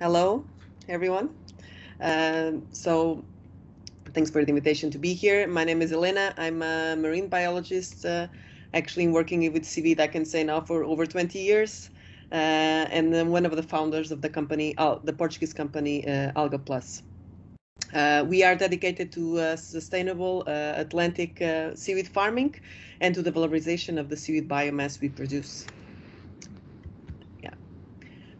Hello, everyone. Uh, so thanks for the invitation to be here. My name is Elena. I'm a marine biologist, uh, actually working with seaweed, I can say now for over 20 years. Uh, and then one of the founders of the company, the Portuguese company uh, ALGAplus. Uh, we are dedicated to uh, sustainable Atlantic seaweed farming and to the valorization of the seaweed biomass we produce.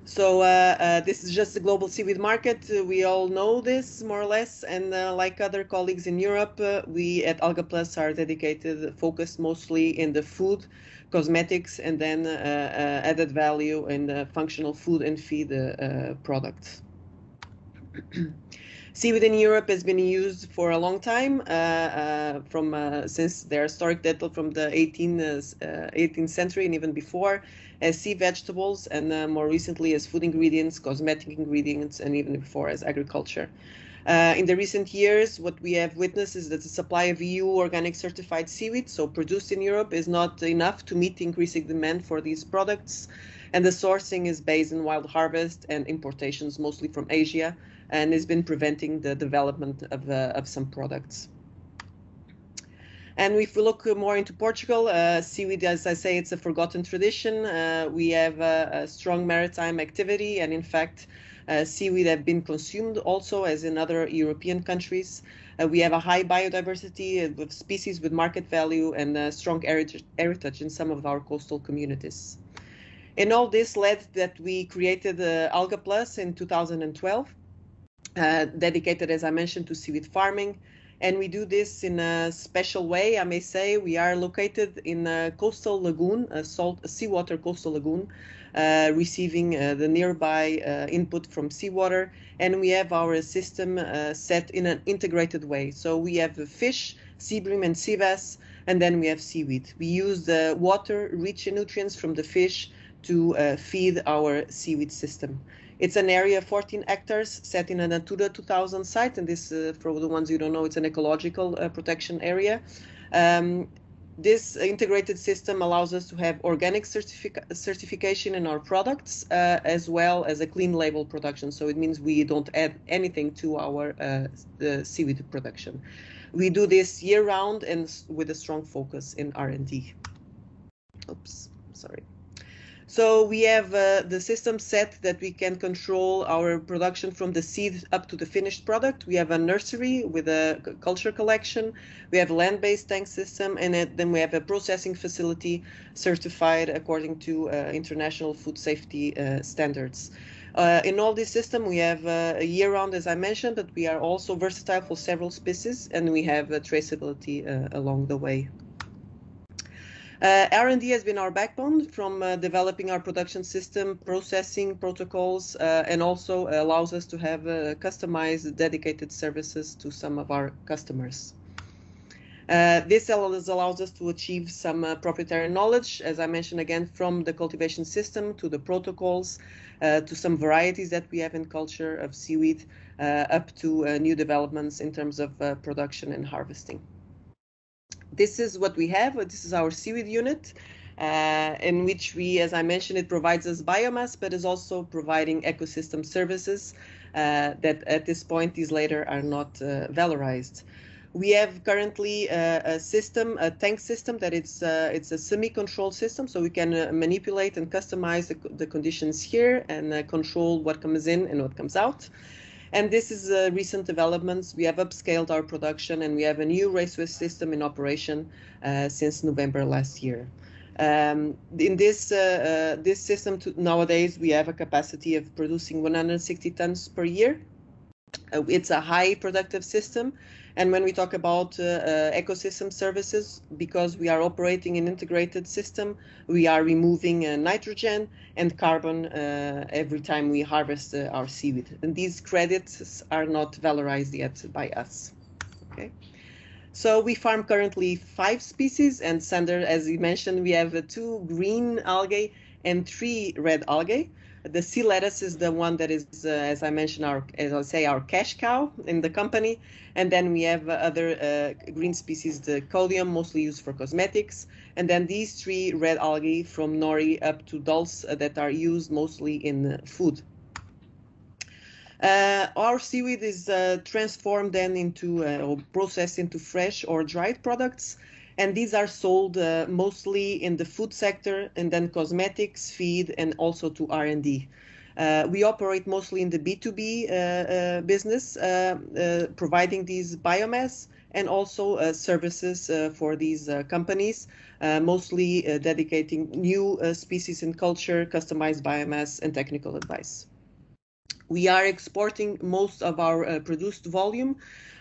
So uh, uh, this is just the global seaweed market. Uh, we all know this more or less. And like other colleagues in Europe, we at ALGAplus are dedicated, focused mostly in the food, cosmetics, and then added value in the functional food and feed products. Seaweed in Europe has been used for a long time, uh, uh, from uh, since their historic data from the 18th, 18th century and even before, as sea vegetables, and more recently as food ingredients, cosmetic ingredients, and even before as agriculture. Uh, in the recent years, what we have witnessed is that the supply of EU organic certified seaweed, so produced in Europe, is not enough to meet increasing demand for these products. And the sourcing is based on wild harvest and importations, mostly from Asia, and has been preventing the development of, uh, of some products. And if we look more into Portugal, uh, seaweed, as I say, it's a forgotten tradition. Uh, we have a, a, strong maritime activity, and in fact, uh, seaweed have been consumed also, as in other European countries. Uh, we have a high biodiversity with species with market value and a strong heritage in some of our coastal communities. And all this led that we created uh, ALGAplus in 2012 uh, dedicated, as I mentioned, to seaweed farming. And we do this in a special way, I may say. We are located in a coastal lagoon, a salt, a seawater coastal lagoon, uh, receiving uh, the nearby uh, input from seawater. And we have our system uh, set in an integrated way. So we have fish, sea bream, and sea bass, and then we have seaweed. We use the water rich in nutrients from the fish to feed our seaweed system. It's an area of 14 hectares set in a Natura 2000 site, and this, uh, for the ones you don't know, it's an ecological uh, protection area. Um, this integrated system allows us to have organic certific certification in our products uh, as well as a clean label production. So it means we don't add anything to our uh, seaweed production. We do this year round and with a strong focus in R&D. Oops, sorry. So we have uh, the system set that we can control our production from the seed up to the finished product. We have a nursery with a culture collection. We have a land-based tank system, and then we have a processing facility certified according to uh, international food safety uh, standards. Uh, in all this system, we have uh, a year-round, as I mentioned, but we are also versatile for several species, and we have traceability uh, along the way. Uh, R&D has been our backbone from uh, developing our production system, processing protocols, uh, and also allows us to have uh, customized dedicated services to some of our customers. Uh, this allows us to achieve some uh, proprietary knowledge, as I mentioned again, from the cultivation system to the protocols, to some varieties that we have in culture of seaweed, up to new developments in terms of production and harvesting this is what we have. This is our seaweed unit. Uh, in which we, as I mentioned, it provides us biomass, but is also providing ecosystem services uh, that at this point, these later are not uh, valorized. We have currently uh, a system, a tank system that it's uh, it's a semi-controlled system, so we can uh, manipulate and customize the, the conditions here and control what comes in and what comes out. And this is uh, recent developments. We have upscaled our production and we have a new raceway system in operation uh, since November last year. Um, in this uh, uh this system to, nowadays, we have a capacity of producing 160 tons per year. Uh, it's a high productive system and when we talk about uh, uh, ecosystem services, because we are operating an integrated system, we are removing uh, nitrogen and carbon uh, every time we harvest uh, our seaweed. And these credits are not valorized yet by us. Okay. So we farm currently five species, and Sander, as you mentioned, we have two green algae and three red algae. The sea lettuce is the one that is, uh, as I mentioned, our as I say, our cash cow in the company. And then we have uh, other uh, green species, the codium, mostly used for cosmetics. And then these three red algae from nori up to dulse uh, that are used mostly in uh, food. Uh, our seaweed is uh, transformed then into uh, or processed into fresh or dried products, and these are sold uh, mostly in the food sector and then cosmetics, feed, and also to R&D. Uh, we operate mostly in the B2B uh, uh, business, uh, uh, providing these biomass and also services for these companies, mostly dedicating new species and culture, customized biomass, and technical advice. We are exporting most of our uh, produced volume.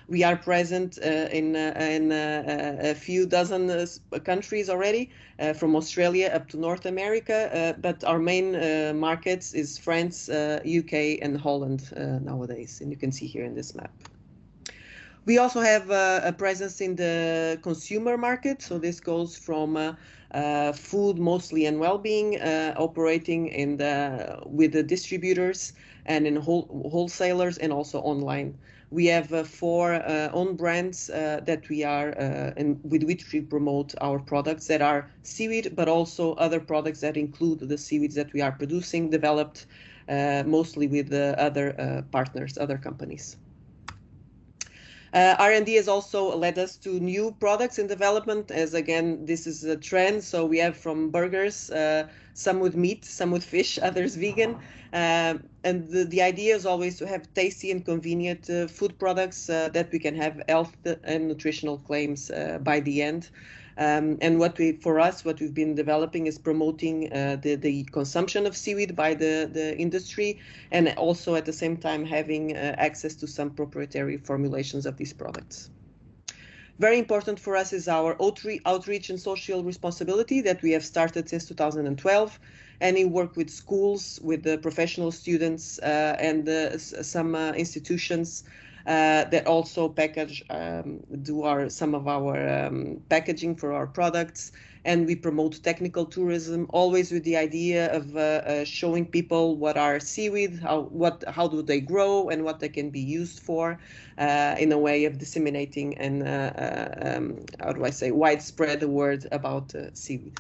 We are present uh, in, uh, in uh, uh, a few dozen uh, countries already, from Australia up to North America, but our main markets is France, UK, and Holland nowadays, and you can see here in this map. We also have uh, a presence in the consumer market. So this goes from uh, uh, food mostly and well-being, operating in the, with the distributors and in whole, wholesalers and also online. We have uh, four uh, own brands uh, that we are and with which we promote our products that are seaweed, but also other products that include the seaweeds that we are producing, developed mostly with other partners, other companies. Uh, R&D has also led us to new products in development as again this is a trend. So we have from burgers uh, some with meat some with fish others vegan. Uh, and the, the idea is always to have tasty and convenient uh, food products uh, that we can have health and nutritional claims uh, by the end um, and what we, for us, what we've been developing is promoting uh, the, the consumption of seaweed by the, the industry, and also at the same time having uh, access to some proprietary formulations of these products. Very important for us is our outreach and social responsibility that we have started since 2012 and we work with schools, with the professional students uh, and uh, some uh, institutions that also package um, do our some of our um, packaging for our products. And we promote technical tourism always with the idea of uh, uh, showing people what are seaweed how what how do they grow and what they can be used for uh, in a way of disseminating and uh, uh, um, how do i say widespread the word about seaweed.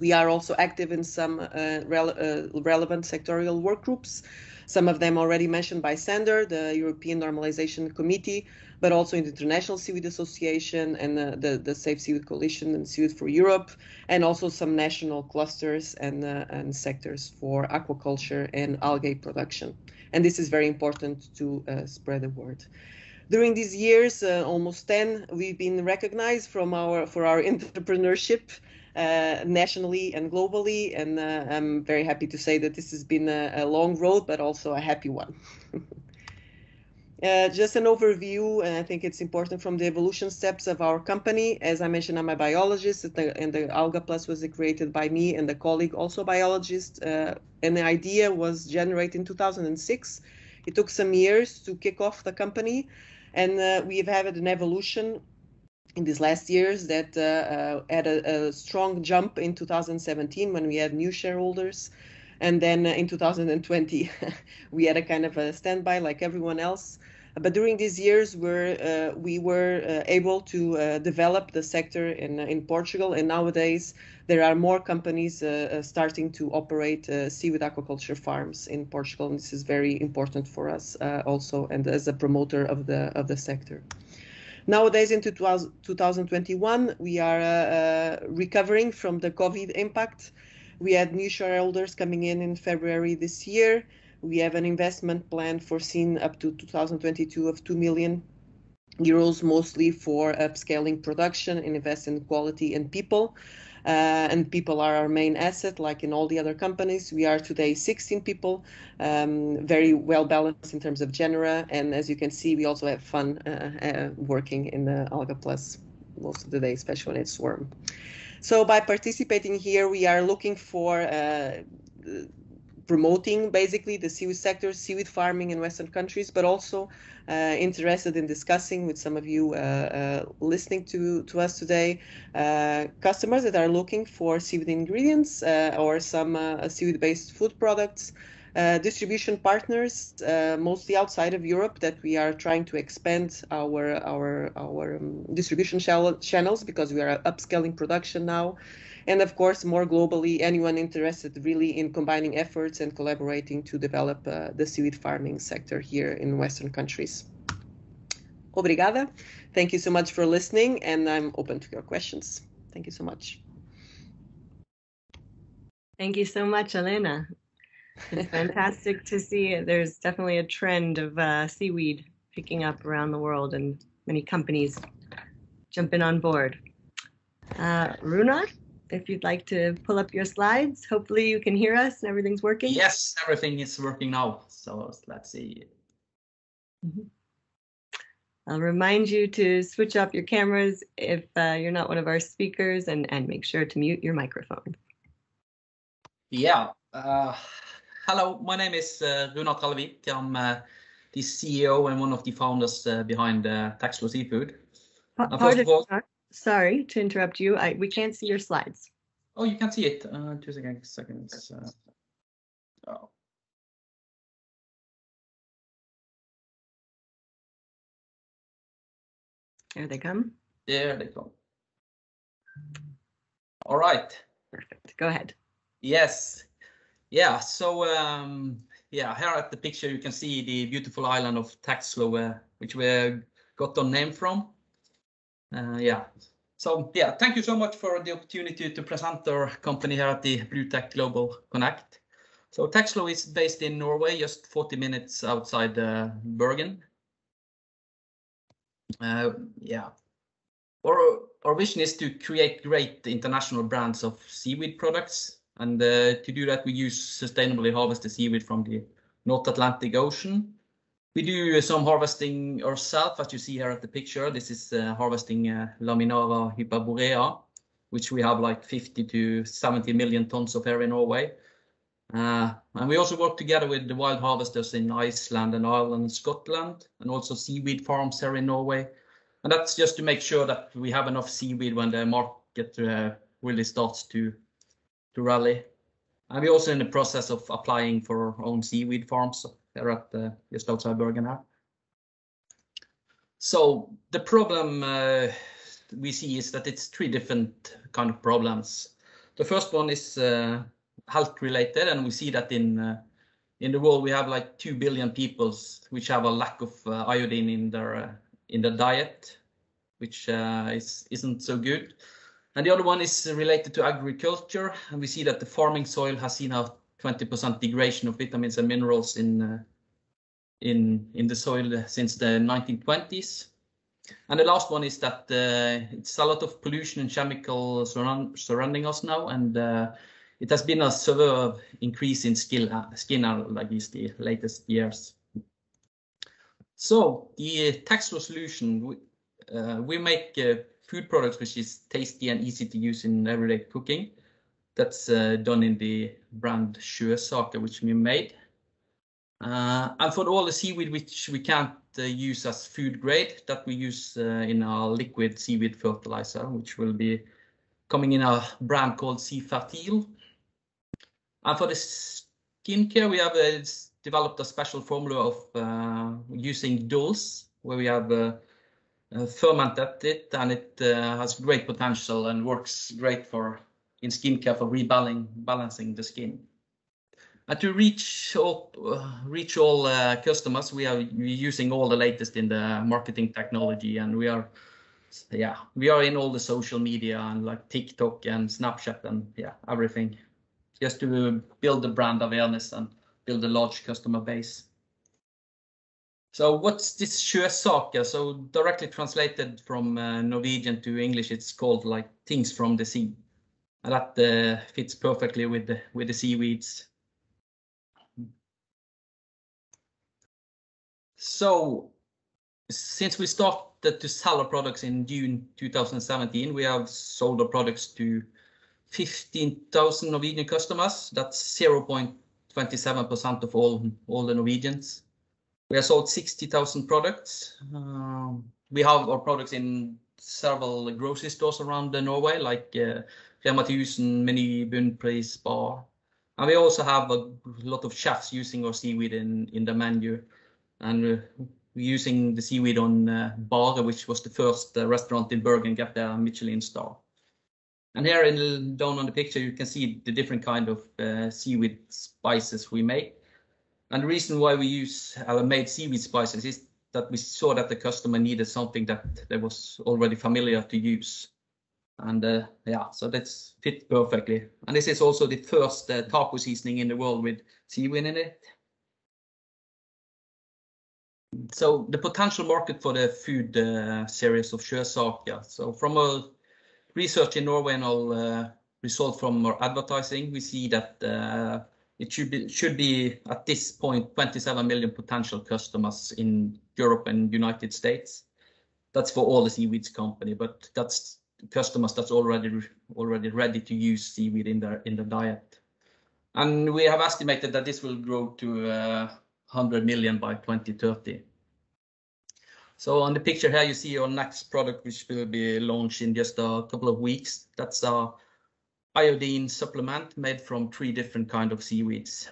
We are also active in some rele relevant sectorial work groups some of them already mentioned by Sander, the European Normalization Committee, but also in the International Seaweed Association and the, the, the Safe Seaweed Coalition and Seaweed for Europe, and also some national clusters and, uh, and sectors for aquaculture and algae production. And this is very important to uh, spread the word. During these years, uh, almost 10, we've been recognized from our for our entrepreneurship uh, nationally and globally. And uh, I'm very happy to say that this has been a, a long road, but also a happy one. Uh, just an overview, and I think it's important from the evolution steps of our company. As I mentioned, I'm a biologist, and the, and the ALGAplus was created by me and a colleague, also a biologist. Uh, and the idea was generated in 2006. It took some years to kick off the company, and uh, we've had an evolution in these last years that uh, uh, had a, a, strong jump in 2017 when we had new shareholders. And then uh, in 2020, we had a kind of a standby like everyone else. But during these years, we're, uh, we were uh, able to uh, develop the sector in, in Portugal. And nowadays, there are more companies starting to operate seaweed aquaculture farms in Portugal. And this is very important for us also and as a promoter of the, of the sector. Nowadays, in 2021, we are uh, uh, recovering from the COVID impact. We had new shareholders coming in in February this year. We have an investment plan foreseen up to 2022 of 2 million euros, mostly for upscaling production and invest in quality and people. Uh, and people are our main asset, like in all the other companies. We are today 16 people, um, very well balanced in terms of genera, and as you can see, we also have fun uh, uh, working in the ALGAplus most of the day, especially when it's warm. So by participating here, we are looking for promoting basically the seaweed sector, seaweed farming in Western countries, but also uh, interested in discussing with some of you uh, uh, listening to, to us today, uh, customers that are looking for seaweed ingredients uh, or some uh, seaweed-based food products. distribution partners, mostly outside of Europe, that we are trying to expand our our our um, distribution channels because we are upscaling production now and of course, more globally, anyone interested really in combining efforts and collaborating to develop uh, the seaweed farming sector here in Western countries. Obrigada. Thank you so much for listening, and I'm open to your questions. Thank you so much. Thank you so much, Elena. It's fantastic to see. There's definitely a trend of uh, seaweed picking up around the world and many companies jumping on board. Uh, Runar, if you'd like to pull up your slides, hopefully you can hear us and everything's working. Yes, everything is working now. So let's see. Mm -hmm. I'll remind you to switch off your cameras if uh, you're not one of our speakers and, and make sure to mute your microphone. Yeah. Uh, hello, my name is uh, Runar Trellevik. I'm uh, the CEO and one of the founders uh, behind uh, Tekslo Seafood. Pardon, all, sorry to interrupt you. I, we can't see your slides. Oh, you can't see it. Uh, two seconds. seconds. Uh, oh. There they come. There they come. All right. Perfect. Go ahead. Yes. Yeah. So um, yeah, here at the picture you can see the beautiful island of Tekslo, uh, which we got our name from. Uh, yeah. So yeah, thank you so much for the opportunity to present our company here at the Bluetech Global Connect. So Tekslo is based in Norway, just 40 minutes outside uh, Bergen. Uh, yeah. Our, our vision is to create great international brands of seaweed products. And to do that, we use sustainably harvested seaweed from the North Atlantic Ocean. We do some harvesting ourselves, as you see here at the picture. This is uh, harvesting uh, Laminaria hyperborea, which we have like 50 to 70 million tons of here in Norway. Uh, and we also work together with the wild harvesters in Iceland and Ireland and Scotland, and also seaweed farms here in Norway. And that's just to make sure that we have enough seaweed when the market uh, really starts to to rally. And we're also in the process of applying for our own seaweed farms at uh, just outside Bergen here. So the problem uh, we see is that it's three different kind of problems. The first one is uh, health related, and we see that in uh, in the world we have like two billion people which have a lack of uh, iodine in their uh, in their diet, which is isn't so good. And the other one is related to agriculture, and we see that the farming soil has seen a 20% degradation of vitamins and minerals in uh, in in the soil since the 1920s. And the last one is that uh, it's a lot of pollution and chemical surround, surrounding us now, and uh, it has been a severe increase in skin, uh, allergies the latest years. So the Tekslo solution, we, uh, we make uh, food products which is tasty and easy to use in everyday cooking. That's uh, done in the brand Sjøsaker, which we made. Uh, and for all the seaweed which we can't uh, use as food grade, that we use in our liquid seaweed fertilizer, which will be coming in a brand called Sea Fertile. And for the skincare, we have uh, developed a special formula of uh, using dulse, where we have uh, fermented it and it has great potential and works great for in skincare for rebalancing the skin. And to reach all, uh, reach all uh, customers, we are using all the latest in the marketing technology, and we are, yeah, we are in all the social media and like TikTok and Snapchat and yeah, everything, just to build the brand awareness and build a large customer base. So what's this sjøsaker? So directly translated from uh, Norwegian to English, it's called like things from the sea. And that uh, fits perfectly with the, with the seaweeds. So since we started to sell our products in June 2017, we have sold our products to 15,000 Norwegian customers. That's 0.27% of all, all the Norwegians. We have sold 60,000 products. Um, we have our products in several grocery stores around the Norway, like uh, Rema 1000, Meny, Bunnpris, Spar. And we also have a lot of chefs using our seaweed in, in the menu. And we're using the seaweed on uh, which was the first uh, restaurant in Bergen get their Michelin star. And here in down on the picture, you can see the different kind of uh, seaweed spices we make. And the reason why we use our made seaweed spices is that we saw that the customer needed something that they was already familiar to use. And uh, yeah, so that's fit perfectly. And this is also the first uh, taco seasoning in the world with seaweed in it. So the potential market for the food uh, series of Sjøsaker. So from our research in Norway and all uh, result from our advertising, we see that uh, it should be, should be at this point 27 million potential customers in Europe and United States. That's for all the seaweeds company, but that's customers that's already already ready to use seaweed in their in their diet. And we have estimated that this will grow to uh, 100 million by 2030. So on the picture here, you see our next product, which will be launched in just a couple of weeks. That's a iodine supplement made from three different kind of seaweeds.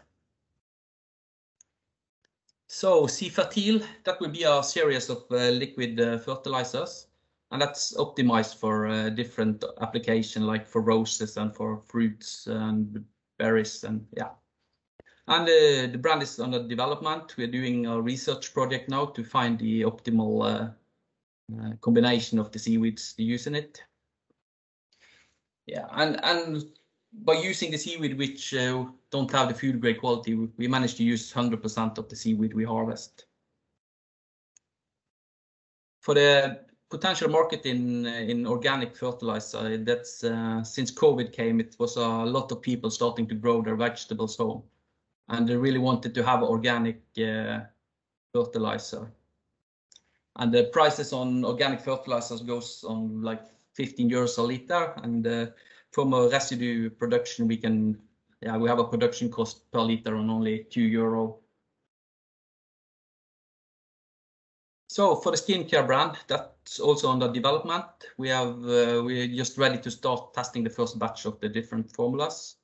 Sea Fertile, that will be a series of uh, liquid uh, fertilizers, and that's optimized for uh, different application, like for roses and for fruits and berries and yeah. And uh, the brand is under development. We're doing a research project now to find the optimal uh, uh, combination of the seaweeds to use in it. Yeah, and and by using the seaweed which uh, don't have the food grade quality, we managed to use 100% of the seaweed we harvest. For the potential market in in organic fertilizer, that's uh, since COVID came, it was a lot of people starting to grow their vegetables home and they really wanted to have organic uh, fertilizer. And the prices on organic fertilizers goes on like 15 euros a liter. And uh, from a residue production, we can, yeah, we have a production cost per liter on only 2 euro. So for the skincare brand, that's also under development. We have, uh, we're just ready to start testing the first batch of the different formulas.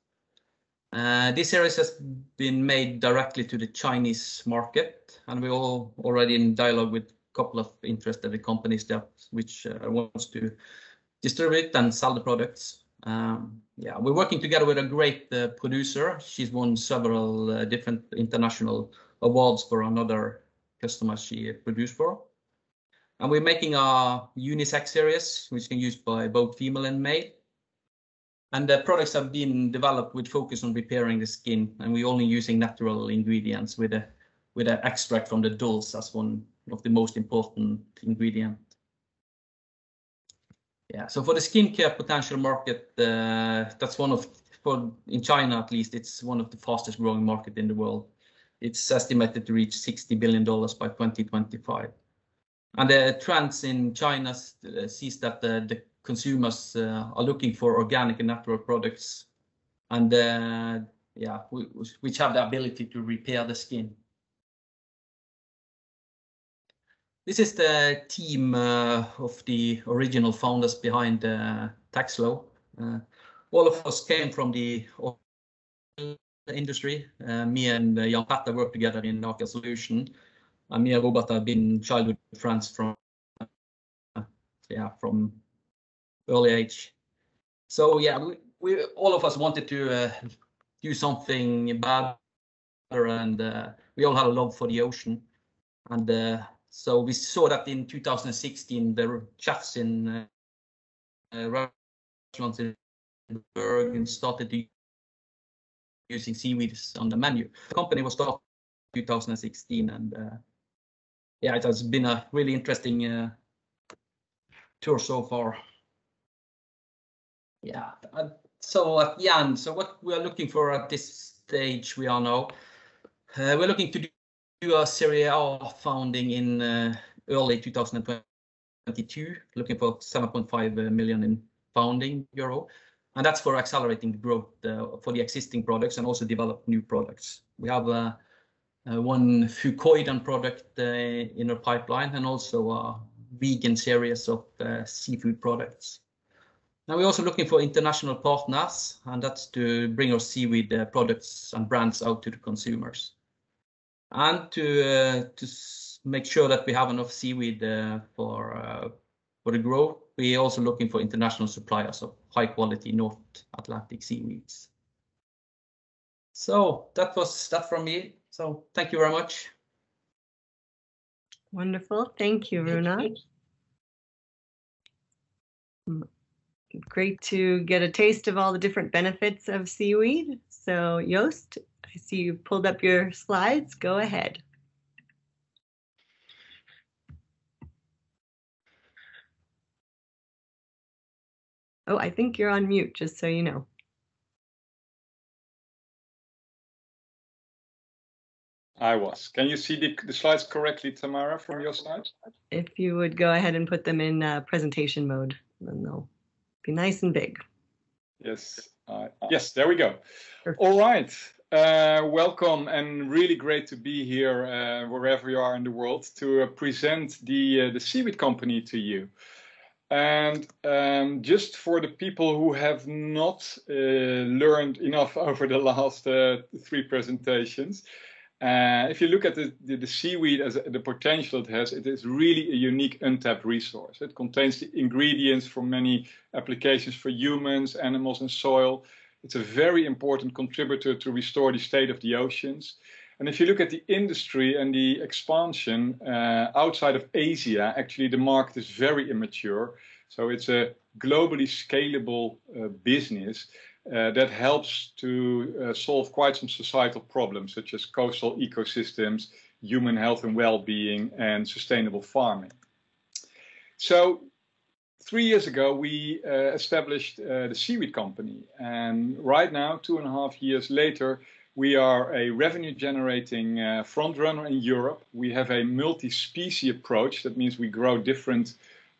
Uh, this series has been made directly to the Chinese market, and we're all already in dialogue with a couple of interested companies that which uh, wants to distribute and sell the products. Um, yeah, we're working together with a great uh, producer. She's won several uh, different international awards for another customer she produced for. And we're making a unisex series, which can be used by both female and male. And the products have been developed with focus on repairing the skin, and we're only using natural ingredients with a with an extract from the dulse as one of the most important ingredient. Yeah, so for the skincare potential market, uh, that's one of for in China at least, it's one of the fastest growing market in the world. It's estimated to reach 60 billion dollars by 2025. And the trends in China uh, sees that the, the consumers uh, are looking for organic and natural products and uh, yeah, which have the ability to repair the skin. This is the team uh, of the original founders behind uh, Tekslo. Uh, all of us came from the industry. Uh, me and uh, Jan Petter worked together in Aker Solution. And me and Robert have been childhood friends from yeah from early age. So yeah, we, we all of us wanted to uh, do something better, and uh, we all had a love for the ocean. And uh, so we saw that in 2016, the chefs in uh, uh, restaurants in Bergen started to using seaweeds on the menu. The company was started 2016, and uh, yeah, it has been a really interesting tour so far yeah. Uh, so at the end, so what we are looking for at this stage we are now, uh, we're looking to do a Serie A founding in uh, early 2022, looking for 7.5 million in founding euro. And that's for accelerating growth uh, for the existing products and also develop new products. We have uh, uh, one fucoidan product in our pipeline and also a vegan series of seafood products. Now we're also looking for international partners, and that's to bring our seaweed products and brands out to the consumers. And to to make sure that we have enough seaweed for for the growth we're also looking for international suppliers of high quality North Atlantic seaweeds. So that was that from me. So thank you very much. Wonderful. Thank you, Runa. Great to get a taste of all the different benefits of seaweed. So Joost, I see you pulled up your slides. Go ahead. Oh, I think you're on mute, just so you know. I was. Can you see the, the slides correctly, Tamara, from your side? If you would go ahead and put them in uh, presentation mode, then they'll be nice and big. Yes. Uh, yes, there we go. Perfect. All right. Uh, welcome and really great to be here uh, wherever you are in the world to uh, present the uh, the Seaweed Company to you. And um, just for the people who have not uh, learned enough over the last uh, three presentations, uh, if you look at the, the, the, seaweed as the potential it has, it is really a unique untapped resource. It contains the ingredients for many applications for humans, animals, and soil. It's a very important contributor to restore the state of the oceans. And if you look at the industry and the expansion uh, outside of Asia, actually the market is very immature. So it's a globally scalable uh, business uh, that helps to uh, solve quite some societal problems, such as coastal ecosystems, human health and well-being, and sustainable farming. So three years ago, we uh, established uh, the Seaweed Company. And right now, two and a half years later, we are a revenue generating uh, front runner in Europe. We have a multi-species approach. That means we grow different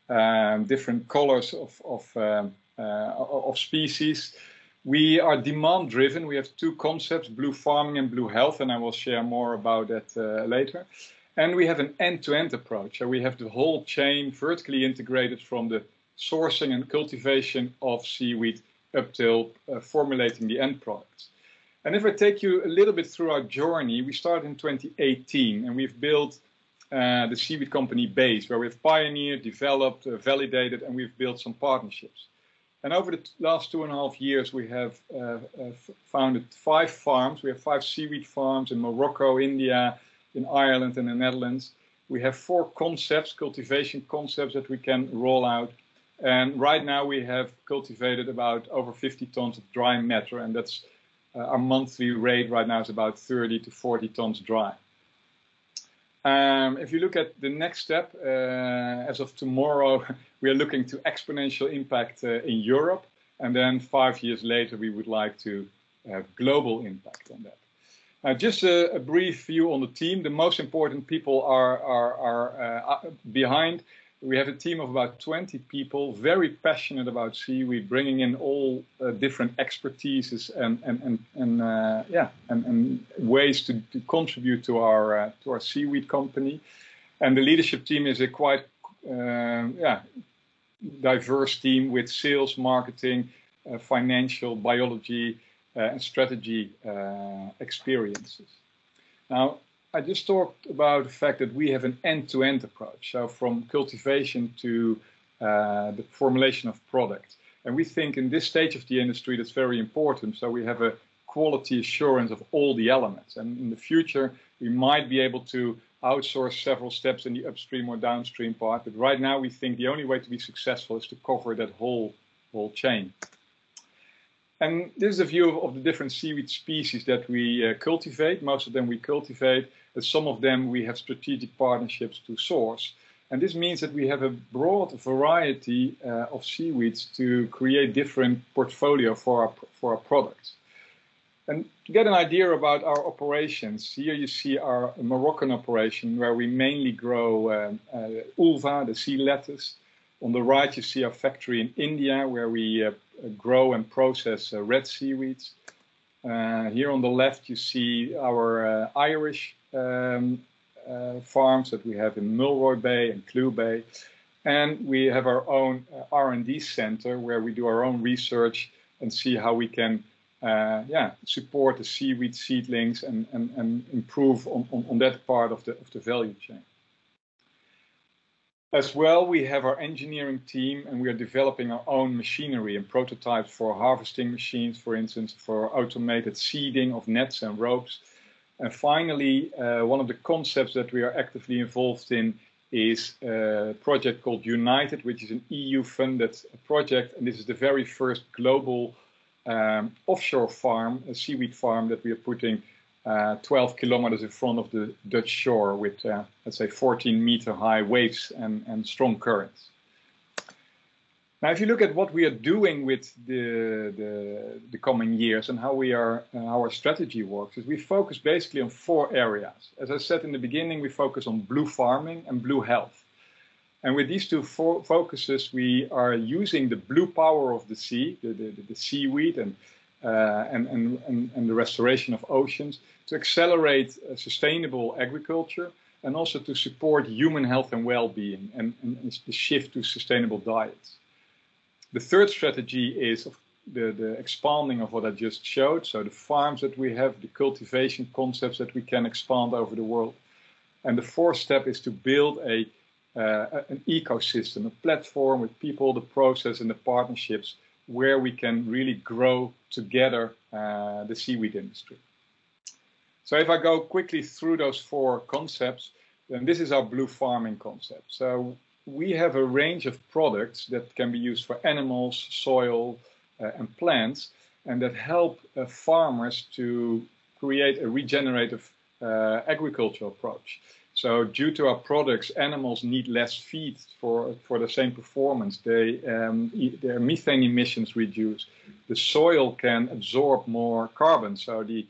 um, different colors of of, um, uh, of species. We are demand driven. We have two concepts, blue farming and blue health, and I will share more about that uh, later. And we have an end-to-end approach. So we have the whole chain vertically integrated from the sourcing and cultivation of seaweed up till uh, formulating the end products. And if I take you a little bit through our journey, we started in 2018 and we've built uh, the Seaweed Company base where we've pioneered, developed, uh, validated, and we've built some partnerships. And over the last two and a half years, we have uh, uh founded five farms. We have five seaweed farms in Morocco, India, in Ireland, and the Netherlands. We have four concepts, cultivation concepts that we can roll out. And right now we have cultivated about over 50 tons of dry matter, and that's uh, our monthly rate right now is about 30 to 40 tons dry. Um, if you look at the next step, uh, as of tomorrow, we are looking to exponential impact uh, in Europe. And then five years later, we would like to have global impact on that. Now, just a, a brief view on the team. The most important people are, are, are uh, behind we have a team of about 20 people, very passionate about seaweed, bringing in all uh, different expertises and and and, and uh, yeah and, and, ways to, to contribute to our uh, to our seaweed company. And the leadership team is a quite uh, yeah diverse team with sales, marketing, uh, financial, biology, uh, and strategy experiences. Now, I just talked about the fact that we have an end-to-end approach. So from cultivation to uh, the formulation of product. And we think in this stage of the industry that's very important. So we have a quality assurance of all the elements. And in the future, we might be able to outsource several steps in the upstream or downstream part. But right now, we think the only way to be successful is to cover that whole, whole chain. And this is a view of, of the different seaweed species that we uh, cultivate. Most of them we cultivate some of them we have strategic partnerships to source. And this means that we have a broad variety uh, of seaweeds to create different portfolio for our, for our products. And to get an idea about our operations, here you see our Moroccan operation where we mainly grow um, uh, ulva, the sea lettuce. On the right, you see our factory in India where we uh, grow and process uh, red seaweeds. Uh, here on the left, you see our uh, Irish um, uh, farms that we have in Mulroy Bay and Clew Bay. And we have our own R&D center where we do our own research and see how we can uh, yeah, support the seaweed seedlings and, and, and improve on, on, on, that part of the, of the value chain. As well, we have our engineering team and we are developing our own machinery and prototypes for harvesting machines, for instance, for automated seeding of nets and ropes. And finally, uh, one of the concepts that we are actively involved in is a project called United, which is an EU-funded project, and this is the very first global um, offshore farm, a seaweed farm that we are putting uh, 12 kilometers in front of the Dutch shore with, uh, let's say, 14 meter high waves and, and strong currents. Now, if you look at what we are doing with the, the, the coming years and how we are, uh, how our strategy works, is we focus basically on four areas. As I said in the beginning, we focus on blue farming and blue health. And with these two fo focuses, we are using the blue power of the sea, the, the, the seaweed and, uh, and, and, and, and, the restoration of oceans to accelerate uh, sustainable agriculture and also to support human health and well-being and, and, the shift to sustainable diets. The third strategy is the, the expanding of what I just showed. So the farms that we have, the cultivation concepts that we can expand over the world. And the fourth step is to build a uh, an ecosystem, a platform with people, the process, and the partnerships where we can really grow together uh, the seaweed industry. So if I go quickly through those four concepts, then this is our blue farming concept. So we have a range of products that can be used for animals, soil, uh, and plants, and that help uh, farmers to create a regenerative uh, agricultural approach. So due to our products, animals need less feed for, for the same performance. They, um, their methane emissions reduce. The soil can absorb more carbon. So the,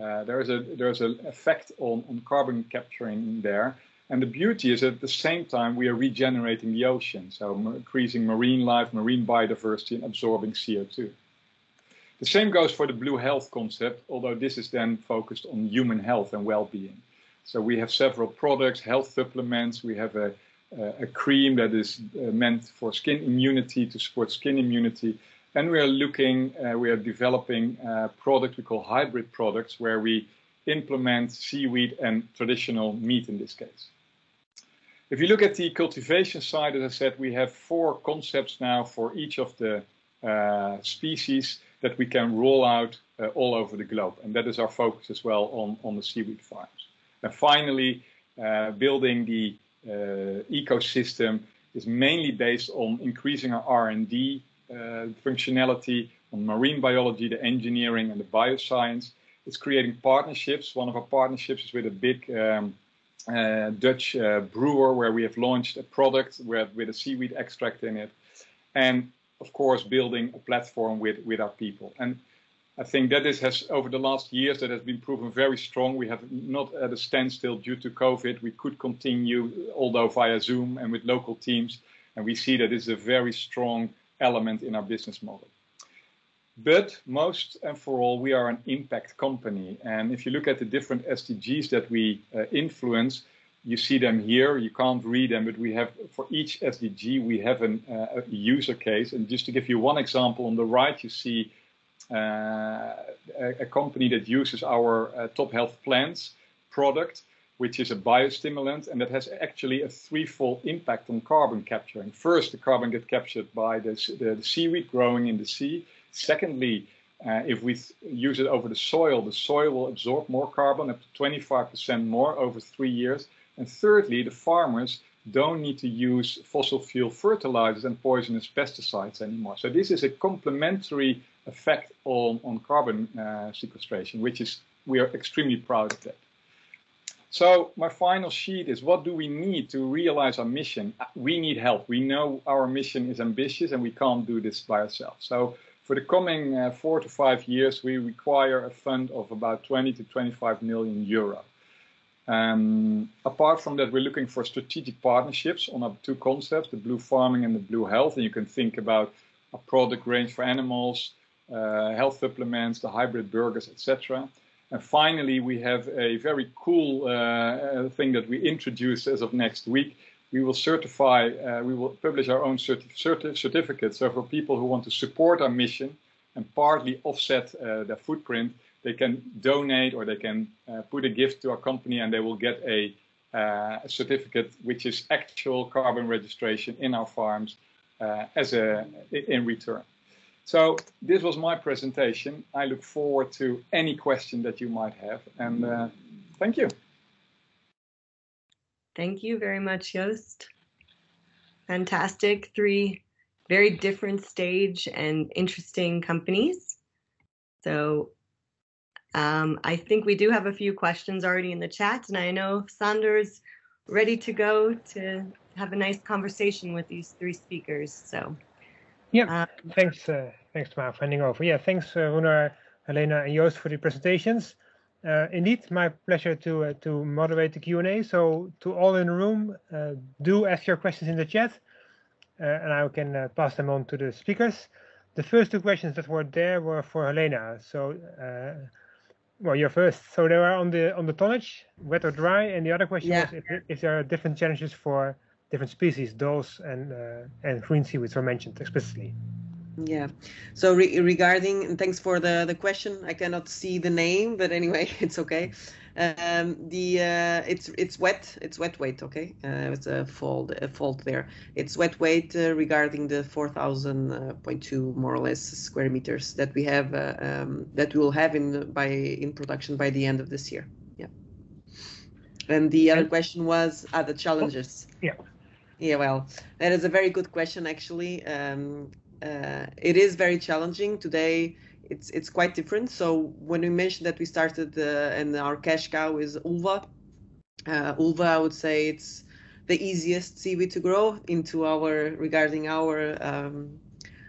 uh, there is a there's an effect on, on carbon capturing there. And the beauty is at the same time we are regenerating the ocean, so increasing marine life, marine biodiversity, and absorbing CO2. The same goes for the blue health concept, although this is then focused on human health and well-being. So we have several products, health supplements. We have a, a, cream that is uh, meant for skin immunity to support skin immunity. And we are looking, uh, we are developing a product we call hybrid products where we implement seaweed and traditional meat in this case. If you look at the cultivation side, as I said, we have four concepts now for each of the uh, species that we can roll out uh, all over the globe. And that is our focus as well on, on the seaweed farms. And finally, uh, building the uh, ecosystem is mainly based on increasing our R&D uh, functionality on marine biology, the engineering, and the bioscience. It's creating partnerships. One of our partnerships is with a big um, uh, Dutch uh, brewer where we have launched a product with a seaweed extract in it. And of course, building a platform with, with our people. And I think that this has, over the last years, that has been proven very strong. We have not at a standstill due to COVID. We could continue, although via Zoom and with local teams. And we see that is a very strong element in our business model. But most and for all, we are an impact company. And if you look at the different SDGs that we uh, influence, you see them here. You can't read them, but we have for each SDG, we have an, uh, a user case. And just to give you one example, on the right, you see uh, a, a, company that uses our uh, top health plants product, which is a biostimulant, and that has actually a threefold impact on carbon capturing. First, the carbon gets captured by the, the, the seaweed growing in the sea. Secondly, uh, if we use it over the soil, the soil will absorb more carbon, up to 25% more over three years. And thirdly, the farmers don't need to use fossil fuel fertilizers and poisonous pesticides anymore. So this is a complementary effect on, on carbon uh, sequestration, which is we are extremely proud of that. So my final sheet is what do we need to realize our mission? We need help. We know our mission is ambitious and we can't do this by ourselves. So for the coming uh, four to five years, we require a fund of about 20 to 25 million euro. Um, apart from that, we're looking for strategic partnerships on our two concepts, the blue farming and the blue health. And you can think about a product range for animals, uh, health supplements, the hybrid burgers, etc. And finally, we have a very cool uh, uh, thing that we introduced as of next week. We will certify, uh, we will publish our own certi certi certificate. So for people who want to support our mission and partly offset uh, their footprint, they can donate or they can uh, put a gift to our company and they will get a uh, a certificate which is actual carbon registration in our farms as a in return. So this was my presentation. I look forward to any question that you might have, and uh, thank you. Thank you very much, Joost. Fantastic. Three very different stage and interesting companies. So um, I think we do have a few questions already in the chat, and I know Sander's ready to go to have a nice conversation with these three speakers. So, yeah, um, thanks, uh, thanks, Mark, for handing over. Yeah, thanks, uh, Runar, Helena, and Joost for the presentations. Uh, indeed, my pleasure to uh, to moderate the Q&A. So, to all in the room, uh, do ask your questions in the chat, uh, and I can uh, pass them on to the speakers. The first two questions that were there were for Helena. So well, you're first. So they were on the on the tonnage, wet or dry, and the other question yeah. was if, if, there are different challenges for different species, those and uh, and green seaweeds were mentioned explicitly. Yeah. So re regarding, thanks for the the question. I cannot see the name, but anyway, it's okay. Um, the uh, it's it's wet. It's wet weight. Okay, uh, it's a fault a fault there. It's wet weight uh, regarding the 4,000.2 more or less square meters that we have uh, um, that we will have in by in production by the end of this year. Yeah. And the other question was are the challenges. Oh, yeah. Yeah. Well, that is a very good question actually. Um, uh, it is very challenging today it's it's quite different. So when we mentioned that we started uh, and our cash cow is ulva, uh, ulva I would say it's the easiest seaweed to grow into our regarding our um,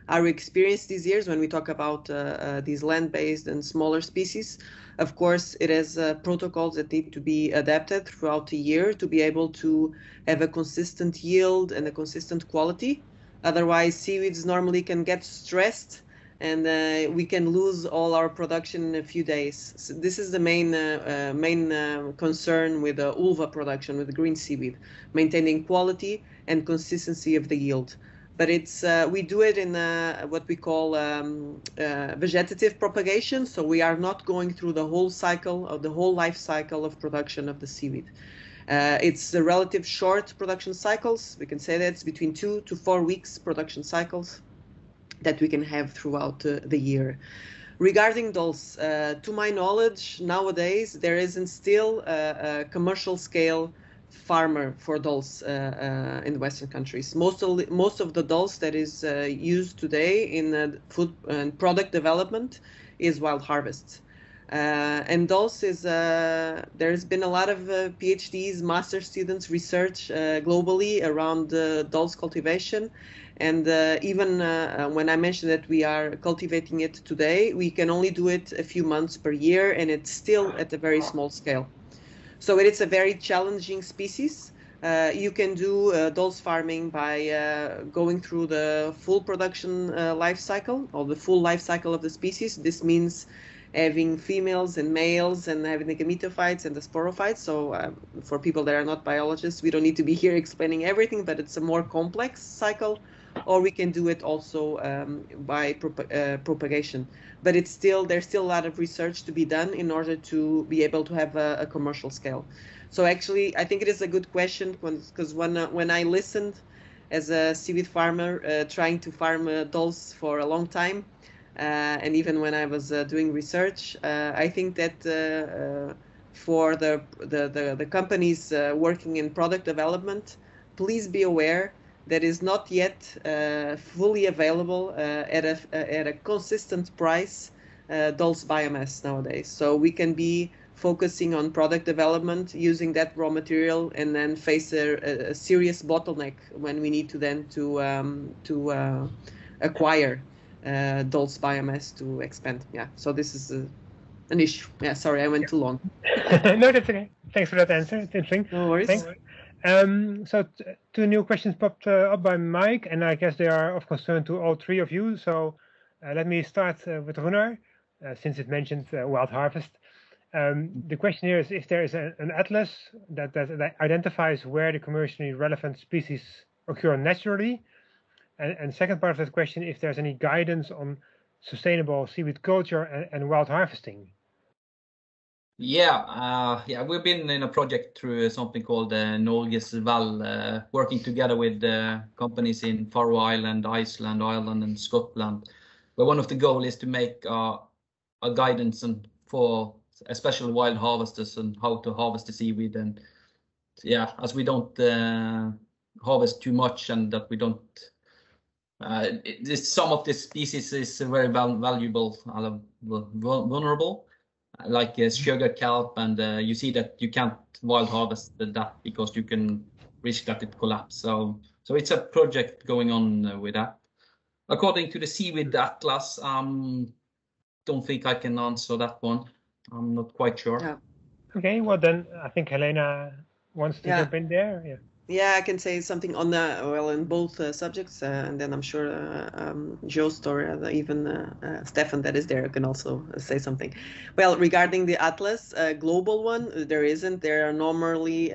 our experience these years when we talk about uh, uh, these land-based and smaller species. Of course, it has uh, protocols that need to be adapted throughout the year to be able to have a consistent yield and a consistent quality. Otherwise, seaweeds normally can get stressed and uh, we can lose all our production in a few days. So this is the main uh, uh, main uh, concern with the ulva production with the green seaweed, maintaining quality and consistency of the yield. But it's uh, we do it in uh, what we call um, vegetative propagation. So we are not going through the whole cycle of the whole life cycle of production of the seaweed. it's the relative short production cycles. We can say that it's between two to four weeks production cycles that we can have throughout uh, the year. Regarding dulse, uh, to my knowledge, nowadays there isn't still a, a commercial scale farmer for dulse uh, uh, in Western countries. Most of the, most of the dulse that is uh, used today in food and product development is wild harvests. Uh, and dulse is there's been a lot of PhDs, master students, research globally around dulse cultivation, and uh, even uh, uh, when I mentioned that we are cultivating it today, we can only do it a few months per year, and it's still at a very small scale. So it is a very challenging species. Uh, you can do uh, farming by uh, going through the full production life cycle or the full life cycle of the species. This means having females and males and having the gametophytes and the sporophytes. So um, for people that are not biologists, we don't need to be here explaining everything, but it's a more complex cycle or we can do it also um, by prop uh, propagation. But it's still there's still a lot of research to be done in order to be able to have a, a commercial scale. So actually, I think it is a good question because when uh, when I listened as a seaweed farmer uh, trying to farm uh, dulse for a long time, uh, and even when I was uh, doing research, I think that for the the the, the companies working in product development, please be aware that is not yet uh, fully available uh, at, a, uh, at a consistent price uh, biomass nowadays. So we can be focusing on product development using that raw material and then face a, a serious bottleneck when we need to then to um, to uh, acquire uh, biomass to expand. Yeah, so this is a, an issue. Yeah, sorry, I went yeah. too long. no, that's okay. Thanks for that answer. It's interesting. No worries. Thanks. Um, so two new questions popped uh, up by Mike, and I guess they are of concern to all three of you. So uh, let me start uh, with Runar, uh, since it mentioned uh, wild harvest. Um, the question here is if there is a, an atlas that, that, that, identifies where the commercially relevant species occur naturally. And, and second part of that question, if there's any guidance on sustainable seaweed culture and, and wild harvesting. Yeah, uh, yeah, we've been in a project through something called uh, Norges Vel, uh, working together with uh, companies in Faroe Island, Iceland, Ireland, and Scotland. Where one of the goal is to make uh, a guidance and for especially wild harvesters and how to harvest the seaweed. And yeah, as we don't uh, harvest too much and that we don't uh, it, some of the species is very val valuable, vulnerable, like uh, sugar kelp, and uh, you see that you can't wild harvest that because you can risk that it collapse. So, so it's a project going on uh, with that. According to the Seaweed Atlas, um, don't think I can answer that one. I'm not quite sure. Yeah. Okay, well then I think Helena wants to yeah. jump in there. Yeah. Yeah, I can say something on the well in both uh, subjects, uh, and then I'm sure uh, um, uh, even uh, uh, Stefan that is there can also say something. Well, regarding the atlas global one, there isn't. There are normally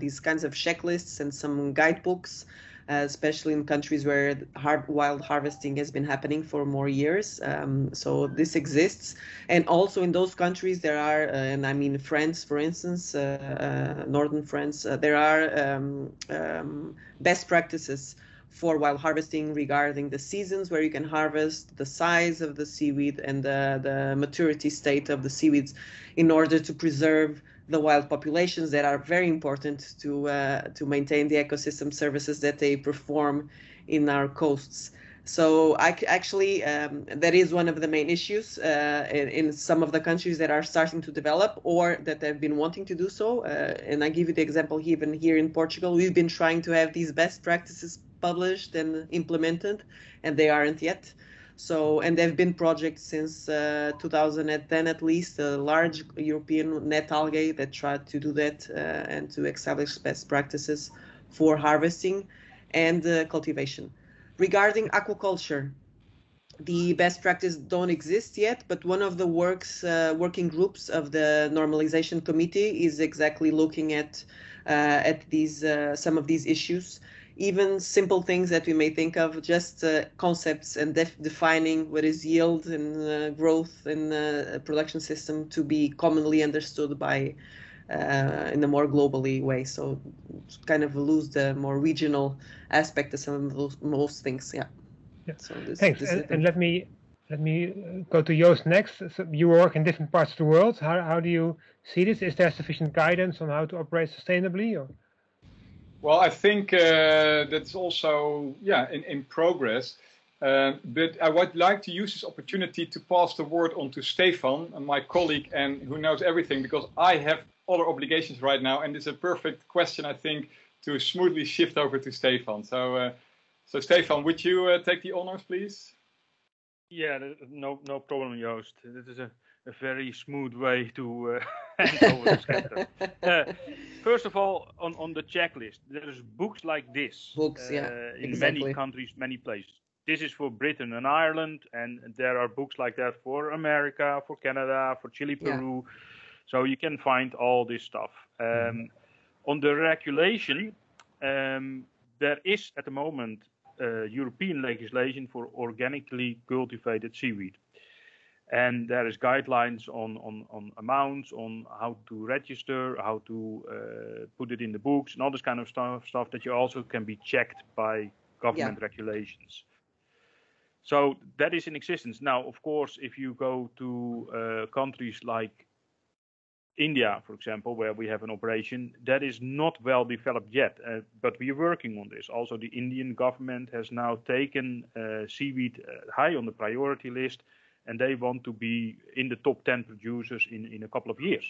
these kinds of checklists and some guidebooks especially in countries where har wild harvesting has been happening for more years. Um, so this exists. And also in those countries, there are, uh, and I mean France, for instance, uh, uh northern France, uh, there are um, um, best practices for wild harvesting regarding the seasons where you can harvest, the size of the seaweed, and the, the maturity state of the seaweeds in order to preserve the wild populations that are very important to uh, to maintain the ecosystem services that they perform in our coasts. So I, actually, um, that is one of the main issues uh, in, in, some of the countries that are starting to develop or that have been wanting to do so. Uh, and I give you the example even here in Portugal, we've been trying to have these best practices published and implemented, and they aren't yet. So, and there have been projects since uh, 2010 at least, a large European Netalgae that tried to do that uh, and to establish best practices for harvesting and uh, cultivation. Regarding aquaculture, the best practice don't exist yet, but one of the works uh, working groups of the normalization committee is exactly looking at uh, at these uh, some of these issues even simple things that we may think of, just uh, concepts and def defining what is yield and uh, growth in the production system to be commonly understood by uh, in a more globally way. So kind of lose the more regional aspect of some of those most things. Yeah. yeah. So this, Thanks. This and, and, let me let me uh, go to Joost next. So you work in different parts of the world. How how do you see this? Is there sufficient guidance on how to operate sustainably? Or? Well, I think uh, that's also yeah in, in progress. Uh, but I would like to use this opportunity to pass the word on to Stefan, my colleague and who knows everything, because I have other obligations right now, and it's a perfect question, I think, to smoothly shift over to Stefan. So, uh, so Stefan, would you uh, take the honors, please? Yeah, no, no problem, Joost. This is a a very smooth way to uh, hand over the scepter. First of all, on, on the checklist, there's books like this. Books, uh, yeah, in exactly. many countries, many places. This is for Britain and Ireland, and there are books like that for America, for Canada, for Chile, Peru. Yeah. So you can find all this stuff. Um, mm-hmm. On the regulation, um, there is at the moment uh, European legislation for organically cultivated seaweed and there is guidelines on, on, on amounts, on how to register, how to uh, put it in the books, and all this kind of stuff, stuff that you also can be checked by government yeah. regulations. So that is in existence. Now, of course, if you go to uh, countries like India, for example, where we have an operation, that is not well developed yet, uh, but we are working on this. Also, the Indian government has now taken uh, seaweed uh, high on the priority list and they want to be in the top 10 producers in, in a couple of years.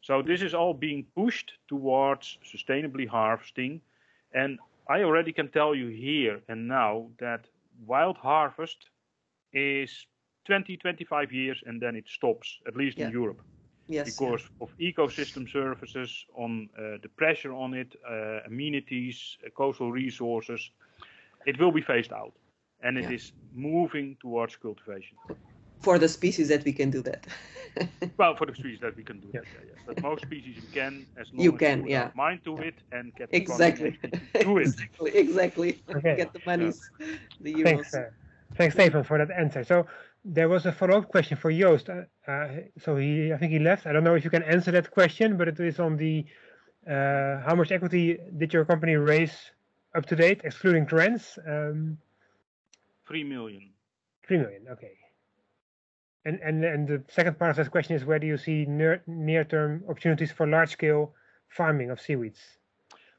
So this is all being pushed towards sustainably harvesting. And I already can tell you here and now that wild harvest is 20, 25 years and then it stops, at least yeah. in Europe. Yes, because yeah. of ecosystem services, on uh, the pressure on it, uh, amenities, uh, coastal resources, it will be phased out. And it yeah. is moving towards cultivation for the species that we can do that. well, for the species that we can do that, yeah, yeah. But most species you can, as long you as can, you yeah. mind to it and get exactly, do it. exactly, exactly. Okay. Get the monies, yeah. the euros. Thanks, uh, thanks, Stefan, for that answer. So there was a follow-up question for Joost. Uh, uh, so he, I think he left. I don't know if you can answer that question, but it is on the uh, how much equity did your company raise up to date, excluding grants? Um, Three million. Three million. Okay. And and the second part of that question is where do you see near near-term opportunities for large-scale farming of seaweeds?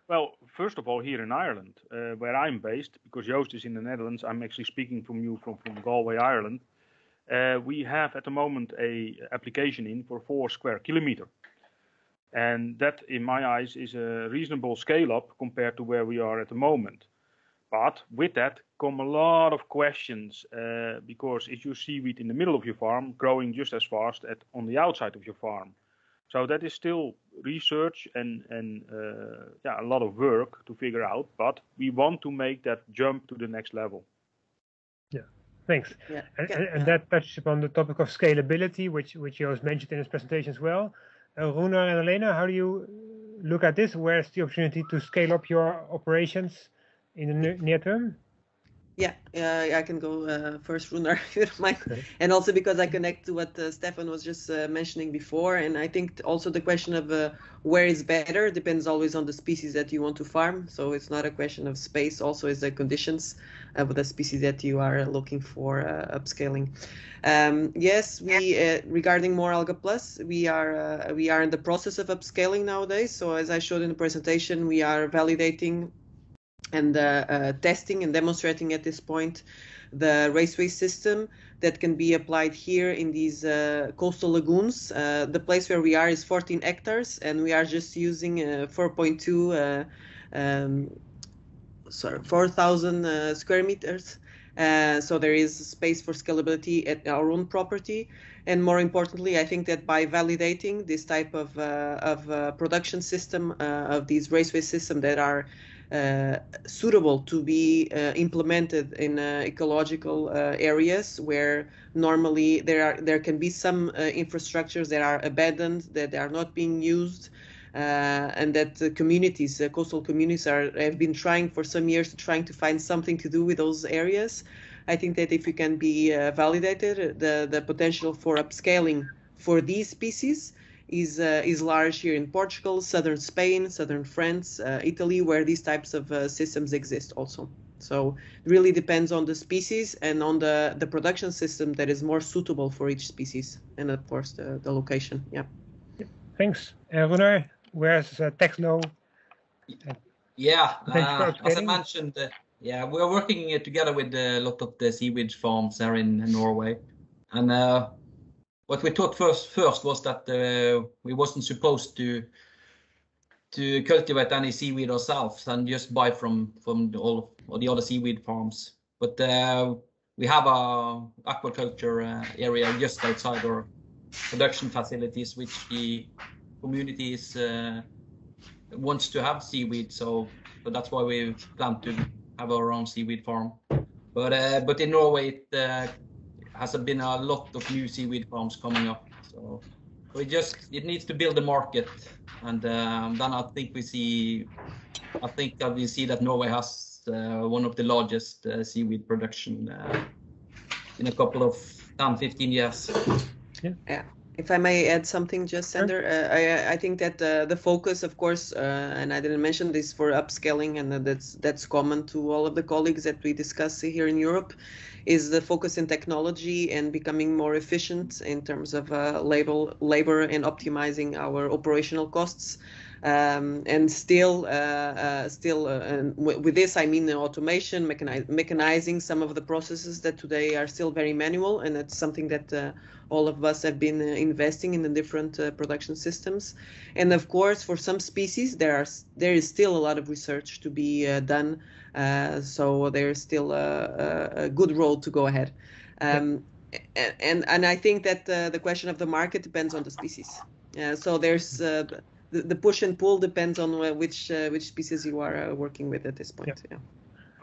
Well, first of all, here in Ireland, uh, where I'm based, because Joost is in the Netherlands, I'm actually speaking from you from, from Galway, Ireland. Uh, we have at the moment a application in for four square kilometer. And that, in my eyes, is a reasonable scale up compared to where we are at the moment. But with that come a lot of questions uh, because is your seaweed in the middle of your farm growing just as fast at on the outside of your farm? So that is still research and and uh, yeah a lot of work to figure out. But we want to make that jump to the next level. Yeah, thanks. Yeah. And, Yeah. and, and that touches upon the topic of scalability, which which Joost mentioned in his presentation as well. Uh, Runar and Elena, how do you look at this? Where's the opportunity to scale up your operations in the near term? Yeah, uh, I can go uh, first, Runar, if you don't mind. Okay. And also because I connect to what uh, Stefan was just uh, mentioning before. And I think also the question of uh, where is better depends always on the species that you want to farm. So it's not a question of space, also is the conditions of the species that you are looking for uh, upscaling. Um, yes, we uh, regarding more ALGAplus, we are uh, we are in the process of upscaling nowadays. So as I showed in the presentation, we are validating and uh, testing and demonstrating at this point the raceway system that can be applied here in these uh, coastal lagoons. Uh, the place where we are is 14 hectares, and we are just using uh, 4.2, uh, um, sorry, 4,000 uh, square meters. So there is space for scalability at our own property, and more importantly, I think that by validating this type of of production system of these raceway system that are suitable to be uh, implemented in uh, ecological uh, areas where normally there are there can be some uh, infrastructures that are abandoned that are not being used uh, and that the communities uh, coastal communities are have been trying for some years trying to find something to do with those areas. I think that if we can be uh, validated the the potential for upscaling for these species is uh, is large here in Portugal, southern Spain, southern France, uh, Italy, where these types of uh, systems exist also. So it really depends on the species and on the the production system that is more suitable for each species, and of course the, the location. Yeah. Thanks. Uh, Runar, where's uh, Tekslo? Yeah, Thanks for uh, as I mentioned, uh, yeah, we're working uh, together with a lot of the seaweed farms there in Norway. And uh, what we thought first first was that uh, we wasn't supposed to to cultivate any seaweed ourselves and just buy from from the, all of the other seaweed farms. But uh, we have a aquaculture uh, area just outside our production facilities, which the community is uh, wants to have seaweed. So, so that's why we plan to have our own seaweed farm. But uh, but in Norway, it uh, has been a lot of new seaweed farms coming up. So we just it needs to build a market, and um, then I think we see, I think that we see that Norway has uh, one of the largest uh, seaweed production uh, in a couple of 10, 15 years. Yeah. If I may add something, just Sure. Sander, uh, I I think that uh, the focus, of course, uh, and I didn't mention this for upscaling, and that's that's common to all of the colleagues that we discuss here in Europe, is the focus in technology and becoming more efficient in terms of uh, labor labor and optimizing our operational costs. Um, and still, uh, uh, still, uh, and w- with this I mean the automation, mechani- mechanizing some of the processes that today are still very manual, and that's something that uh, all of us have been uh, investing in the different uh, production systems. And of course, for some species, there are there is still a lot of research to be uh, done. Uh, so there is still a, a, a good road to go ahead. Um, a- and and I think that uh, the question of the market depends on the species. Uh, so there's uh, the, the push and pull depends on which uh, which species you are uh, working with at this point. Yeah.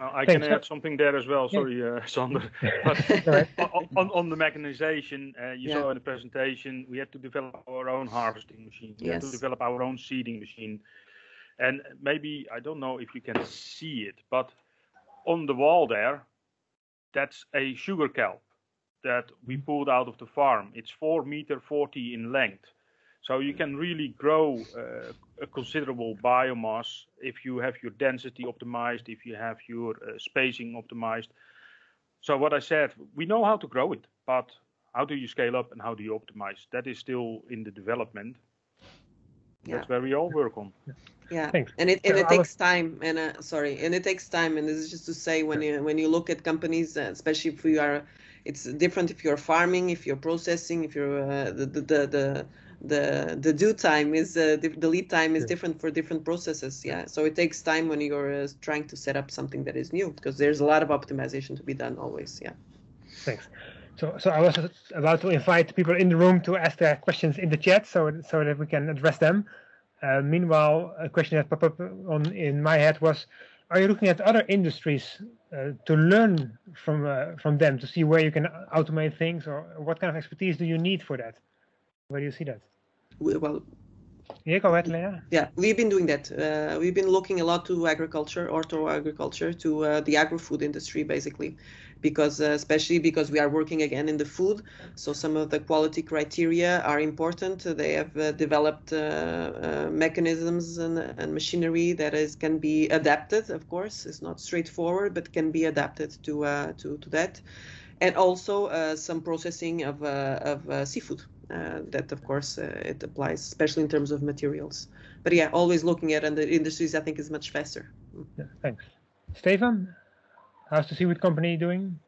Uh, I Thanks. can add something there as well. Yeah. Sorry, uh, Sander. But on, on, on the mechanization, uh, you Yeah. saw in the presentation, we had to develop our own harvesting machine. We had to Yes. develop our own seeding machine. And maybe, I don't know if you can see it, but on the wall there, that's a sugar kelp. that we pulled out of the farm. It's four meter 40 in length. So you can really grow uh, a considerable biomass if you have your density optimized, if you have your uh, spacing optimized. So what I said, we know how to grow it, but how do you scale up and how do you optimize? That is still in the development. Yeah. That's where we all work on. Yeah, Thanks. and it and it takes time. And uh, sorry, and it takes time. And this is just to say when you when you look at companies, uh, especially if you are, it's different if you're farming, if you're processing, if you're uh, the, the the the the the due time is uh, the, the lead time is Yeah. different for different processes. Yeah, so it takes time when you're uh, trying to set up something that is new because there's a lot of optimization to be done always. Yeah. Thanks. So, so I was about to invite people in the room to ask their questions in the chat, so so that we can address them. Uh, meanwhile, a question that popped up on in my head was: Are you looking at other industries uh, to learn from uh, from them to see where you can automate things, or what kind of expertise do you need for that? Where do you see that? Well, Yeah, go ahead, Lea. Yeah, we've been doing that. Uh, we've been looking a lot to agriculture, ortho agriculture, to uh, the agro-food industry, basically, because uh, especially because we are working again in the food, so some of the quality criteria are important. They have uh, developed uh, uh, mechanisms and, and machinery that is can be adapted. Of course, it's not straightforward, but can be adapted to uh, to to that, and also uh, some processing of of seafood. That of course it applies, especially in terms of materials. But yeah, always looking at and the industries I think is much faster. Yeah, thanks. Stefan, how's the seaweed company doing?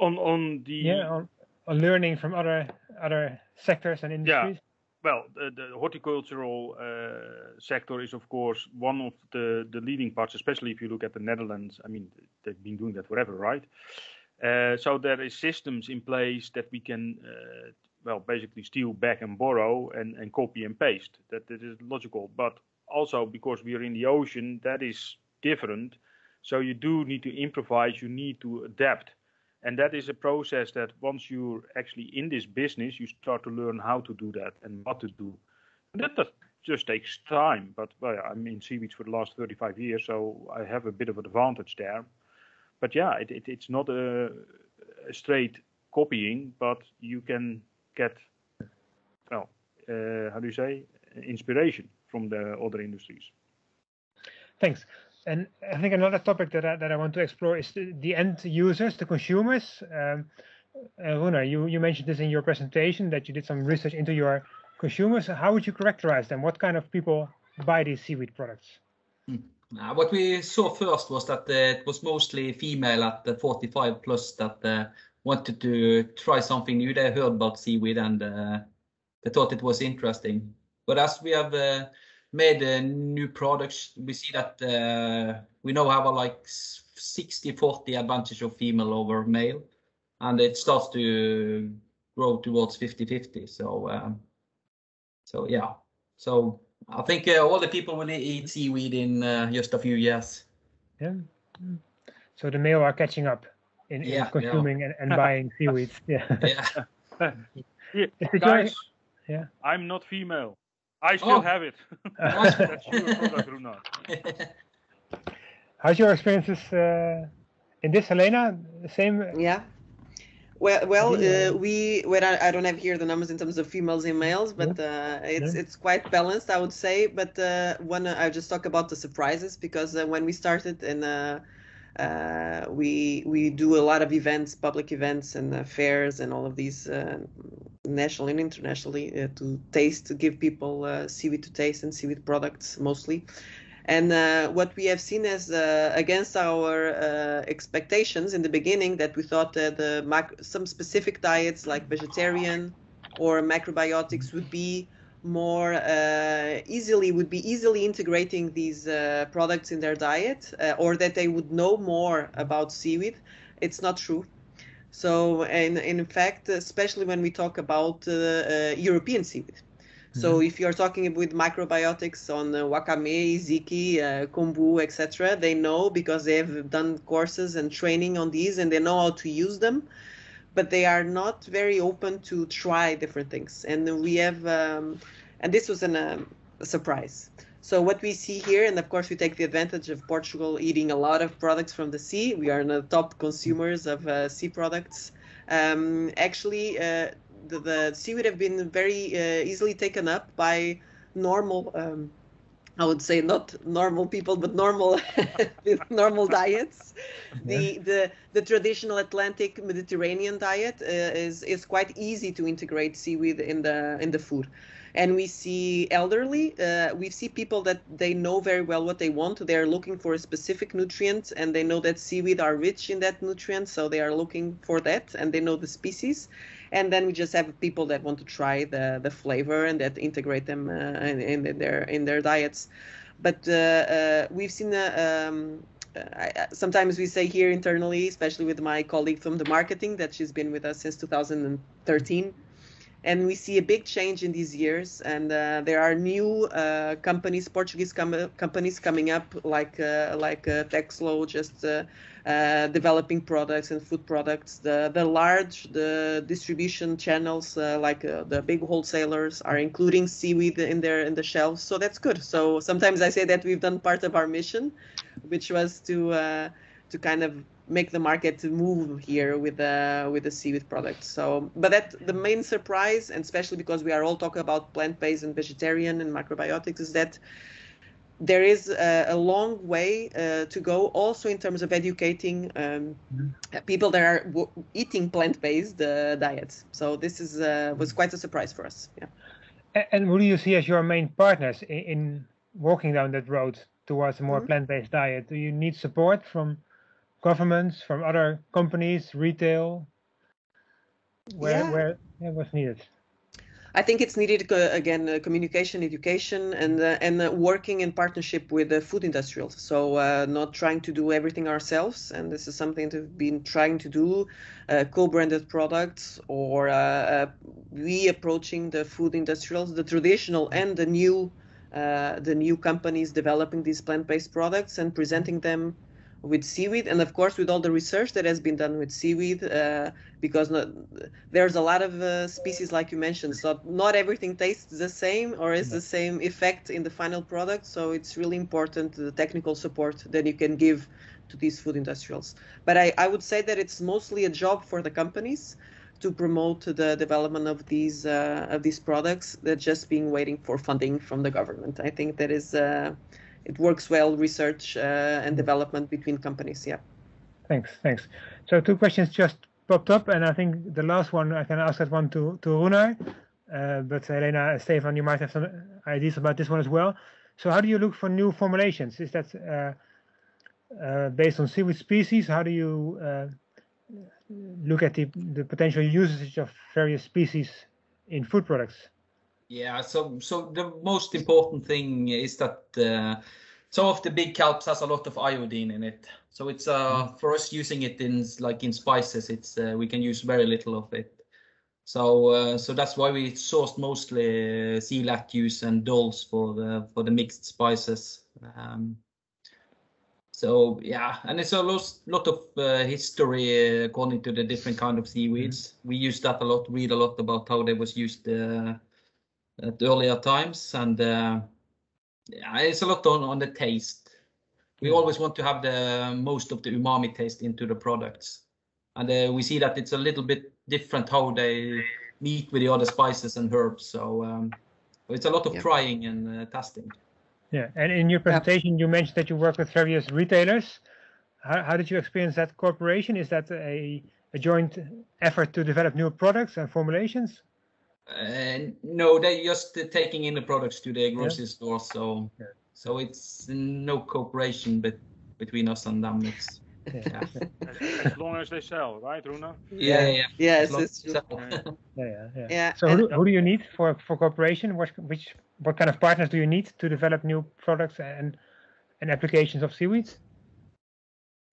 On on the Yeah, on, on learning from other other sectors and industries. Yeah. well, the, the horticultural uh, sector is of course one of the, the leading parts, especially if you look at the Netherlands. I mean, they've been doing that forever, right? Uh, so there is systems in place that we can, uh, well, basically steal back and borrow and, and copy and paste. That, that is logical, but also because we are in the ocean, that is different. So you do need to improvise. You need to adapt. And that is a process that once you're actually in this business, you start to learn how to do that and what to do. And that, that just takes time. But well, I'm in seaweeds for the last 35 years, so I have a bit of an advantage there. But yeah, it, it, it's not a, a straight copying, but you can get, well, uh, how do you say, inspiration from the other industries. Thanks. And I think another topic that I, that I want to explore is the, the end users, the consumers. Um, uh, Runar, you, you mentioned this in your presentation that you did some research into your consumers. How would you characterize them? What kind of people buy these seaweed products? Uh, what we saw first was that uh, it was mostly female at the 45 plus that uh, wanted to try something new. They heard about seaweed and uh, they thought it was interesting. But as we have uh, made uh, new products, we see that uh, we now have a like 60-40 advantage of female over male, and it starts to grow towards 50-50. So, um, so yeah. So I think uh, all the people will eat seaweed in uh, just a few years. Yeah. So the male are catching up in, in Yeah, yeah. consuming and, and buying seaweeds. Yeah. Yeah. Yeah, Is it guys, Yeah. I'm not female. I still Oh. have it. That's your product, Runar. How's your experiences uh, in this, Helena? Same? Yeah. Well, well, uh, we well, I, I don't have here the numbers in terms of females and males, but uh, it's Yeah. it's quite balanced, I would say. But uh, one, I just talk about the surprises because uh, when we started and uh, we we do a lot of events, public events and uh, fairs and all of these uh, national and internationally uh, to taste, to give people uh, seaweed to taste and seaweed products mostly. And what we have seen is against our expectations in the beginning that we thought that the some specific diets like vegetarian or macrobiotics would be more uh, easily would be easily integrating these uh, products in their diet uh, or that they would know more about seaweed. It's not true. So, and, and in fact, especially when we talk about uh, uh, European seaweed. So if you're talking with microbiotics on uh, wakame, hijiki, uh, kombu, etc., they know because they have done courses and training on these and they know how to use them, but they are not very open to try different things. And we have, um, and this was an, um, a surprise. So what we see here, and of course we take the advantage of Portugal eating a lot of products from the sea. We are the top consumers of uh, sea products. Um, actually, uh, the, the, seaweed have been very uh, easily taken up by normal. I would say not normal people, but normal with normal diets. The the the traditional Atlantic Mediterranean diet uh, is is quite easy to integrate seaweed in the in the food. And we see elderly uh, we see people that they know very well what they want. They're looking for a specific nutrient and they know that seaweed are rich in that nutrient so they are looking for that and they know the species and then we just have people that want to try the the flavor and that integrate them uh, in, in, their in their diets. But uh, uh we've seen um, I, sometimes we say here internally, especially with my colleague from the marketing, that she's been with us since 2013 and we see a big change in these years. And uh, there are new uh, companies portuguese com- companies coming up like uh, like uh, Tekslo just uh, uh, developing products and food products. The the large the distribution channels uh, like the big wholesalers are including seaweed in their in the shelves. So that's good. So sometimes i say that we've done part of our mission which was to to kind of make the market move here with the with the seaweed products. So, but that the main surprise, and especially because we are all talking about plant-based and vegetarian and microbiotics, is that there is a, a long way uh, to go, also in terms of educating um, mm-hmm. people that are w- eating plant-based uh, diets. So this is uh, was quite a surprise for us. Yeah. And who do you see as your main partners in, in walking down that road towards a more mm-hmm. plant-based diet? Do you need support from governments, from other companies, retail? Where yeah. where yeah, what's needed? I think it's needed uh, again uh, communication, education, and uh, and uh, working in partnership with the food industrials. So uh, not trying to do everything ourselves, and this is something that we've been trying to do, uh, co-branded products or we approaching the food industrials, the traditional and the new, the new companies developing these plant-based products and presenting them with seaweed and of course with all the research that has been done with seaweed uh, because not, there's a lot of uh, species like you mentioned so not everything tastes the same or is the same effect in the final product so it's really important the technical support that you can give to these food industrials. But I, I would say that it's mostly a job for the companies to promote the development of these uh, of these products that just being waiting for funding from the government. I think that is uh, it works well, research uh, and development between companies. Yeah. Thanks. Thanks. So two questions just popped up, and I think the last one I can ask that one to to Runar. Uh, but Elena, Stefan, you might have some ideas about this one as well. So how do you look for new formulations? Is that uh, uh, based on seaweed species? How do you uh, look at the, the potential usage of various species in food products? Yeah, so so the most important thing is that uh, some of the big kelps has a lot of iodine in it. So it's uh, mm. for us using it in like in spices, it's uh, we can use very little of it. So uh, so that's why we sourced mostly sea lettuce and dulse for the for the mixed spices. Um, so yeah, and it's a lot, lot of uh, history uh, according to the different kind of seaweeds. Mm. We use that a lot, read a lot about how they was used uh, at earlier times, and uh, yeah, it's a lot on, on the taste. We mm. always want to have the most of the umami taste into the products, and uh, we see that it's a little bit different how they meet with the other spices and herbs. So um, it's a lot of yeah. trying and uh, testing. Yeah, and in your presentation, you mentioned that you work with various retailers. How, how did you experience that cooperation? Is that a, a joint effort to develop new products and formulations? Uh, no, they're just uh, taking in the products to the grocery yeah. store. So, yeah. so it's no cooperation but between us and them. It's yeah. as, as, long as they sell, right, Runar? Yeah, yeah, yes, it's true. yeah, yeah, yeah. yeah. So, who, who do you need for for cooperation? What which what kind of partners do you need to develop new products and and applications of seaweeds?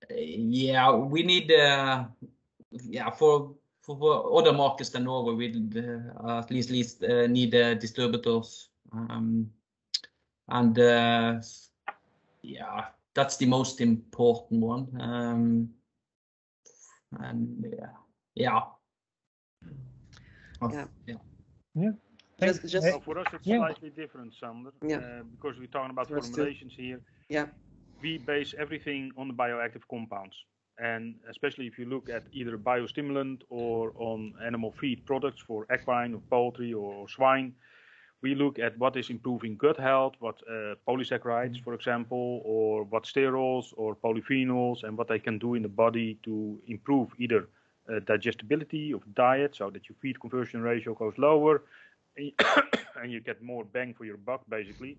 Uh, yeah, we need uh, yeah for for other markets than Norway, we uh, at least, least uh, need uh, distributors. Um, and yeah, that's the most important one. Um, and yeah, yeah. Yeah. Yeah. yeah. Just, just so for us, it's yeah. slightly different, Sander. Yeah. Uh, because we're talking about formulations here. Yeah. We base everything on the bioactive compounds and especially if you look at either biostimulant or on animal feed products for equine or poultry or swine, we look at what is improving gut health, what uh, polysaccharides, for example, or what sterols or polyphenols, and what they can do in the body to improve either uh, digestibility of diet, so that your feed conversion ratio goes lower, and you get more bang for your buck, basically,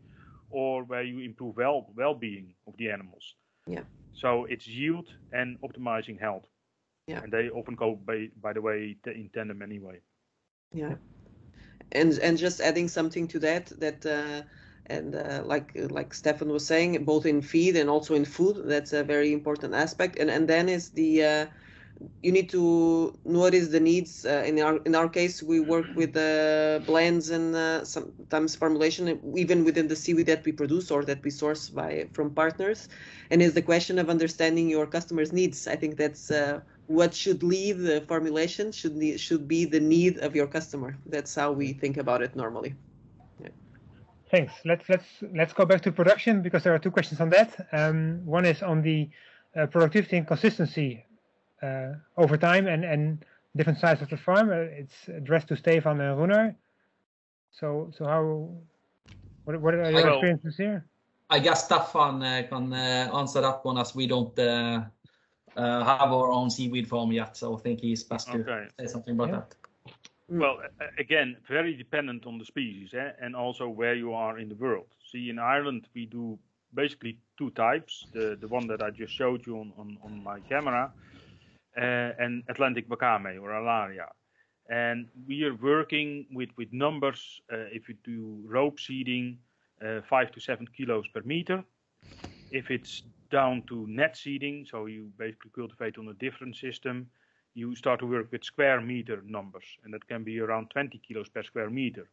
or where you improve well well-being of the animals. Yeah. So it's yield and optimizing health. Yeah. And they often go by, by the way in tandem anyway. Yeah. And and just adding something to that that uh, and uh, like like Stefan was saying, both in feed and also in food, that's a very important aspect. And and then is the uh, you need to notice the needs. Uh, in our in our case, we work with uh, blends and uh, sometimes formulation, even within the seaweed that we produce or that we source by from partners. And it's the question of understanding your customers' needs. I think that's uh, what should lead the formulation. Should need, should be the need of your customer. That's how we think about it normally. Yeah. Thanks. Let's let's let's go back to production because there are two questions on that. Um, one is on the uh, productivity and consistency over time and, and different sides of the farm. Uh, it's addressed to Stefan and Runar. So, so how, what, what are your experiences here? I guess Stefan uh, can answer that one as we don't have our own seaweed farm yet. So I think he's best to say something about yeah. that. Well, again, very dependent on the species eh? and also where you are in the world. See, in Ireland, we do basically two types. The the one that I just showed you on, on, on my camera, uh, and Atlantic wakame or Alaria. And we are working with, with numbers, uh, if you do rope seeding, uh, five to seven kilos per meter. If it's down to net seeding, so you basically cultivate on a different system, you start to work with square meter numbers, and that can be around 20 kilos per square meter.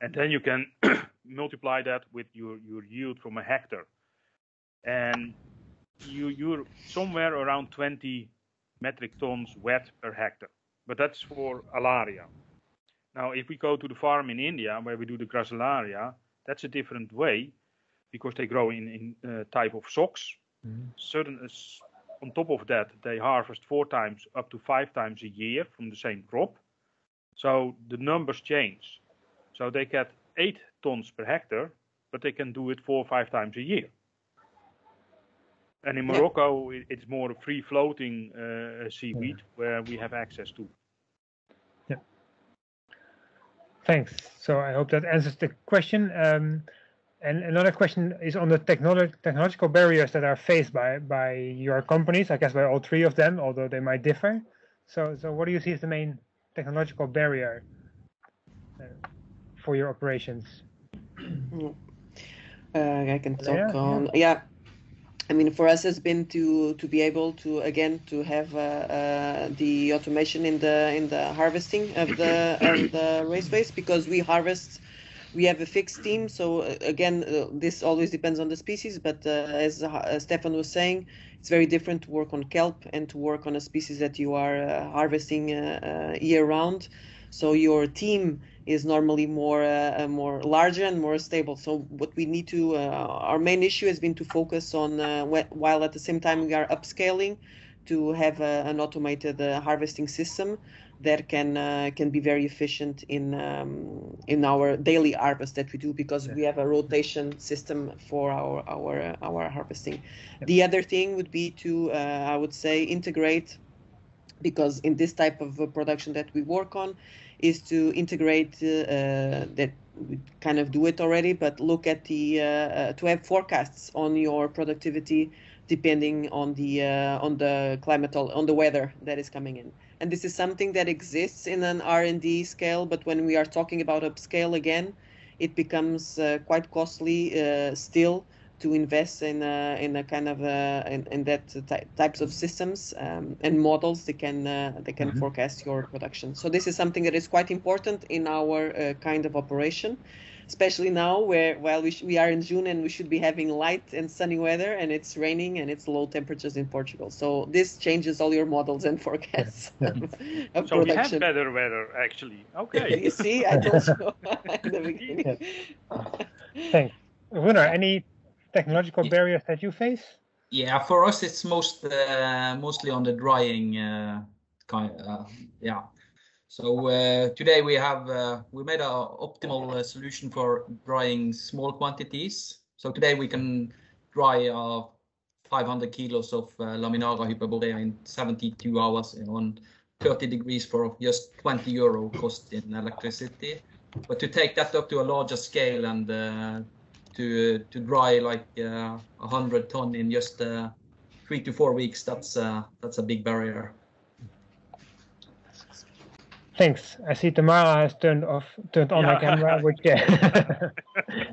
And then you can multiply that with your, your yield from a hectare. And you, you're somewhere around 20 metric tons wet per hectare. But that's for alaria. Now, if we go to the farm in India where we do the gracilaria, that's a different way because they grow in, in uh, type of socks. Mm-hmm. Certain, uh, on top of that, they harvest four times up to five times a year from the same crop. So the numbers change. So they get eight tons per hectare, but they can do it four or five times a year. And in Morocco, yeah. it's more free floating uh, seaweed yeah. where we have access to. Yeah. Thanks. So I hope that answers the question. Um, and another question is on the technolo technological barriers that are faced by by your companies. I guess by all three of them, although they might differ. So so what do you see as the main technological barrier uh, for your operations? Uh, I can talk yeah, on yeah. yeah. I mean, for us, has been to to be able to again to have uh, uh, the automation in the in the harvesting of the of the raceways because we harvest. We have a fixed team, so uh, again, uh, this always depends on the species. But uh, as Stefan was saying, it's very different to work on kelp and to work on a species that you are harvesting year round. So your team is normally more uh, more larger and more stable. So what we need to uh, our main issue has been to focus on uh, while at the same time we are upscaling to have an automated harvesting system that can uh, can be very efficient in um, in our daily harvest that we do because yeah. we have a rotation system for our our our harvesting. Yep. The other thing would be to uh, I would say integrate because in this type of production that we work on is to integrate uh, that we kind of do it already, but look at the uh, uh, to have forecasts on your productivity depending on the on the climate on the weather that is coming in. And this is something that exists in an R&D scale, but when we are talking about upscale again, it becomes quite costly still to invest in a, in a kind of a, in, in that ty- types of systems um, and models that can uh, they can mm-hmm. forecast your production. So this is something that is quite important in our uh, kind of operation, especially now where while we, sh- we are in June and we should be having light and sunny weather and it's raining and it's low temperatures in Portugal. So this changes all your models and forecasts yeah. of so production. we have better weather actually. Okay. you see, I told you in the beginning. Thanks. Runar, any technological barriers that you face? Yeah, for us it's most uh, mostly on the drying uh, kind. Uh, yeah. So uh, today we have uh, we made an optimal uh, solution for drying small quantities. So today we can dry our 500 kilos of Laminaria hyperborea in 72 hours and on 30 degrees for just 20 euro cost in electricity. But to take that up to a larger scale and to to dry like uh, 100 ton in just uh, three to four weeks, that's uh, that's a big barrier. Thanks. I see Tamara has turned off, turned on Yeah. her camera, which uh,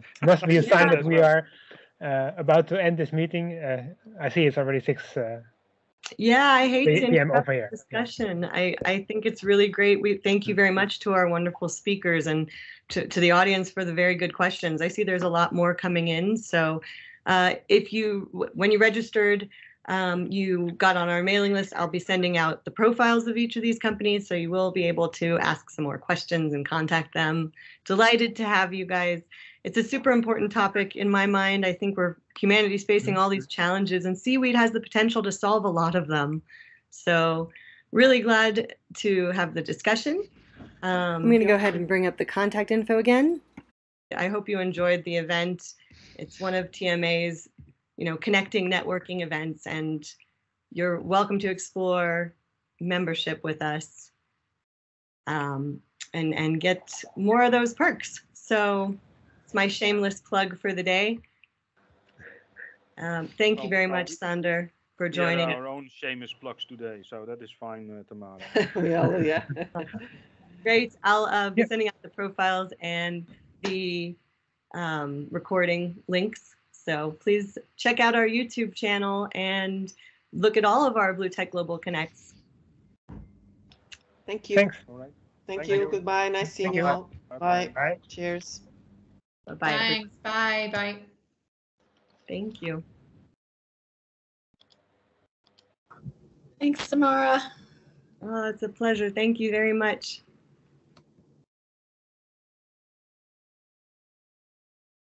must be a sign Yeah. that we are uh, about to end this meeting. Uh, I see it's already six uh, Yeah, I hate to p.m. interrupt over here. discussion. I, I think it's really great. We thank you very much to our wonderful speakers and to, to the audience for the very good questions. I see there's a lot more coming in. So uh, if you, when you registered, um, you got on our mailing list, I'll be sending out the profiles of each of these companies. So you will be able to ask some more questions and contact them. Delighted to have you guys. It's a super important topic in my mind. I think we're humanity's facing all these challenges and seaweed has the potential to solve a lot of them. So really glad to have the discussion. Um, I'm going to go ahead and bring up the contact info again. I hope you enjoyed the event. It's one of TMA's, you know, connecting networking events, and you're welcome to explore membership with us um, and and get more of those perks. So it's my shameless plug for the day. Um, thank you very much, Sander, for joining. our own shameless plugs today, so that is fine, uh, Tamara. yeah. Great. I'll uh, be Yep. sending out the profiles and the um, recording links. So please check out our YouTube channel and look at all of our BlueTech Global Connects. Thank you. Thanks. All right. Thank Thank you. you. Goodbye. Nice seeing you you. all. Bye. Bye. Cheers. Bye bye. Thanks. Bye. Bye. Thank you. Thanks, Samara. Oh, it's a pleasure. Thank you very much.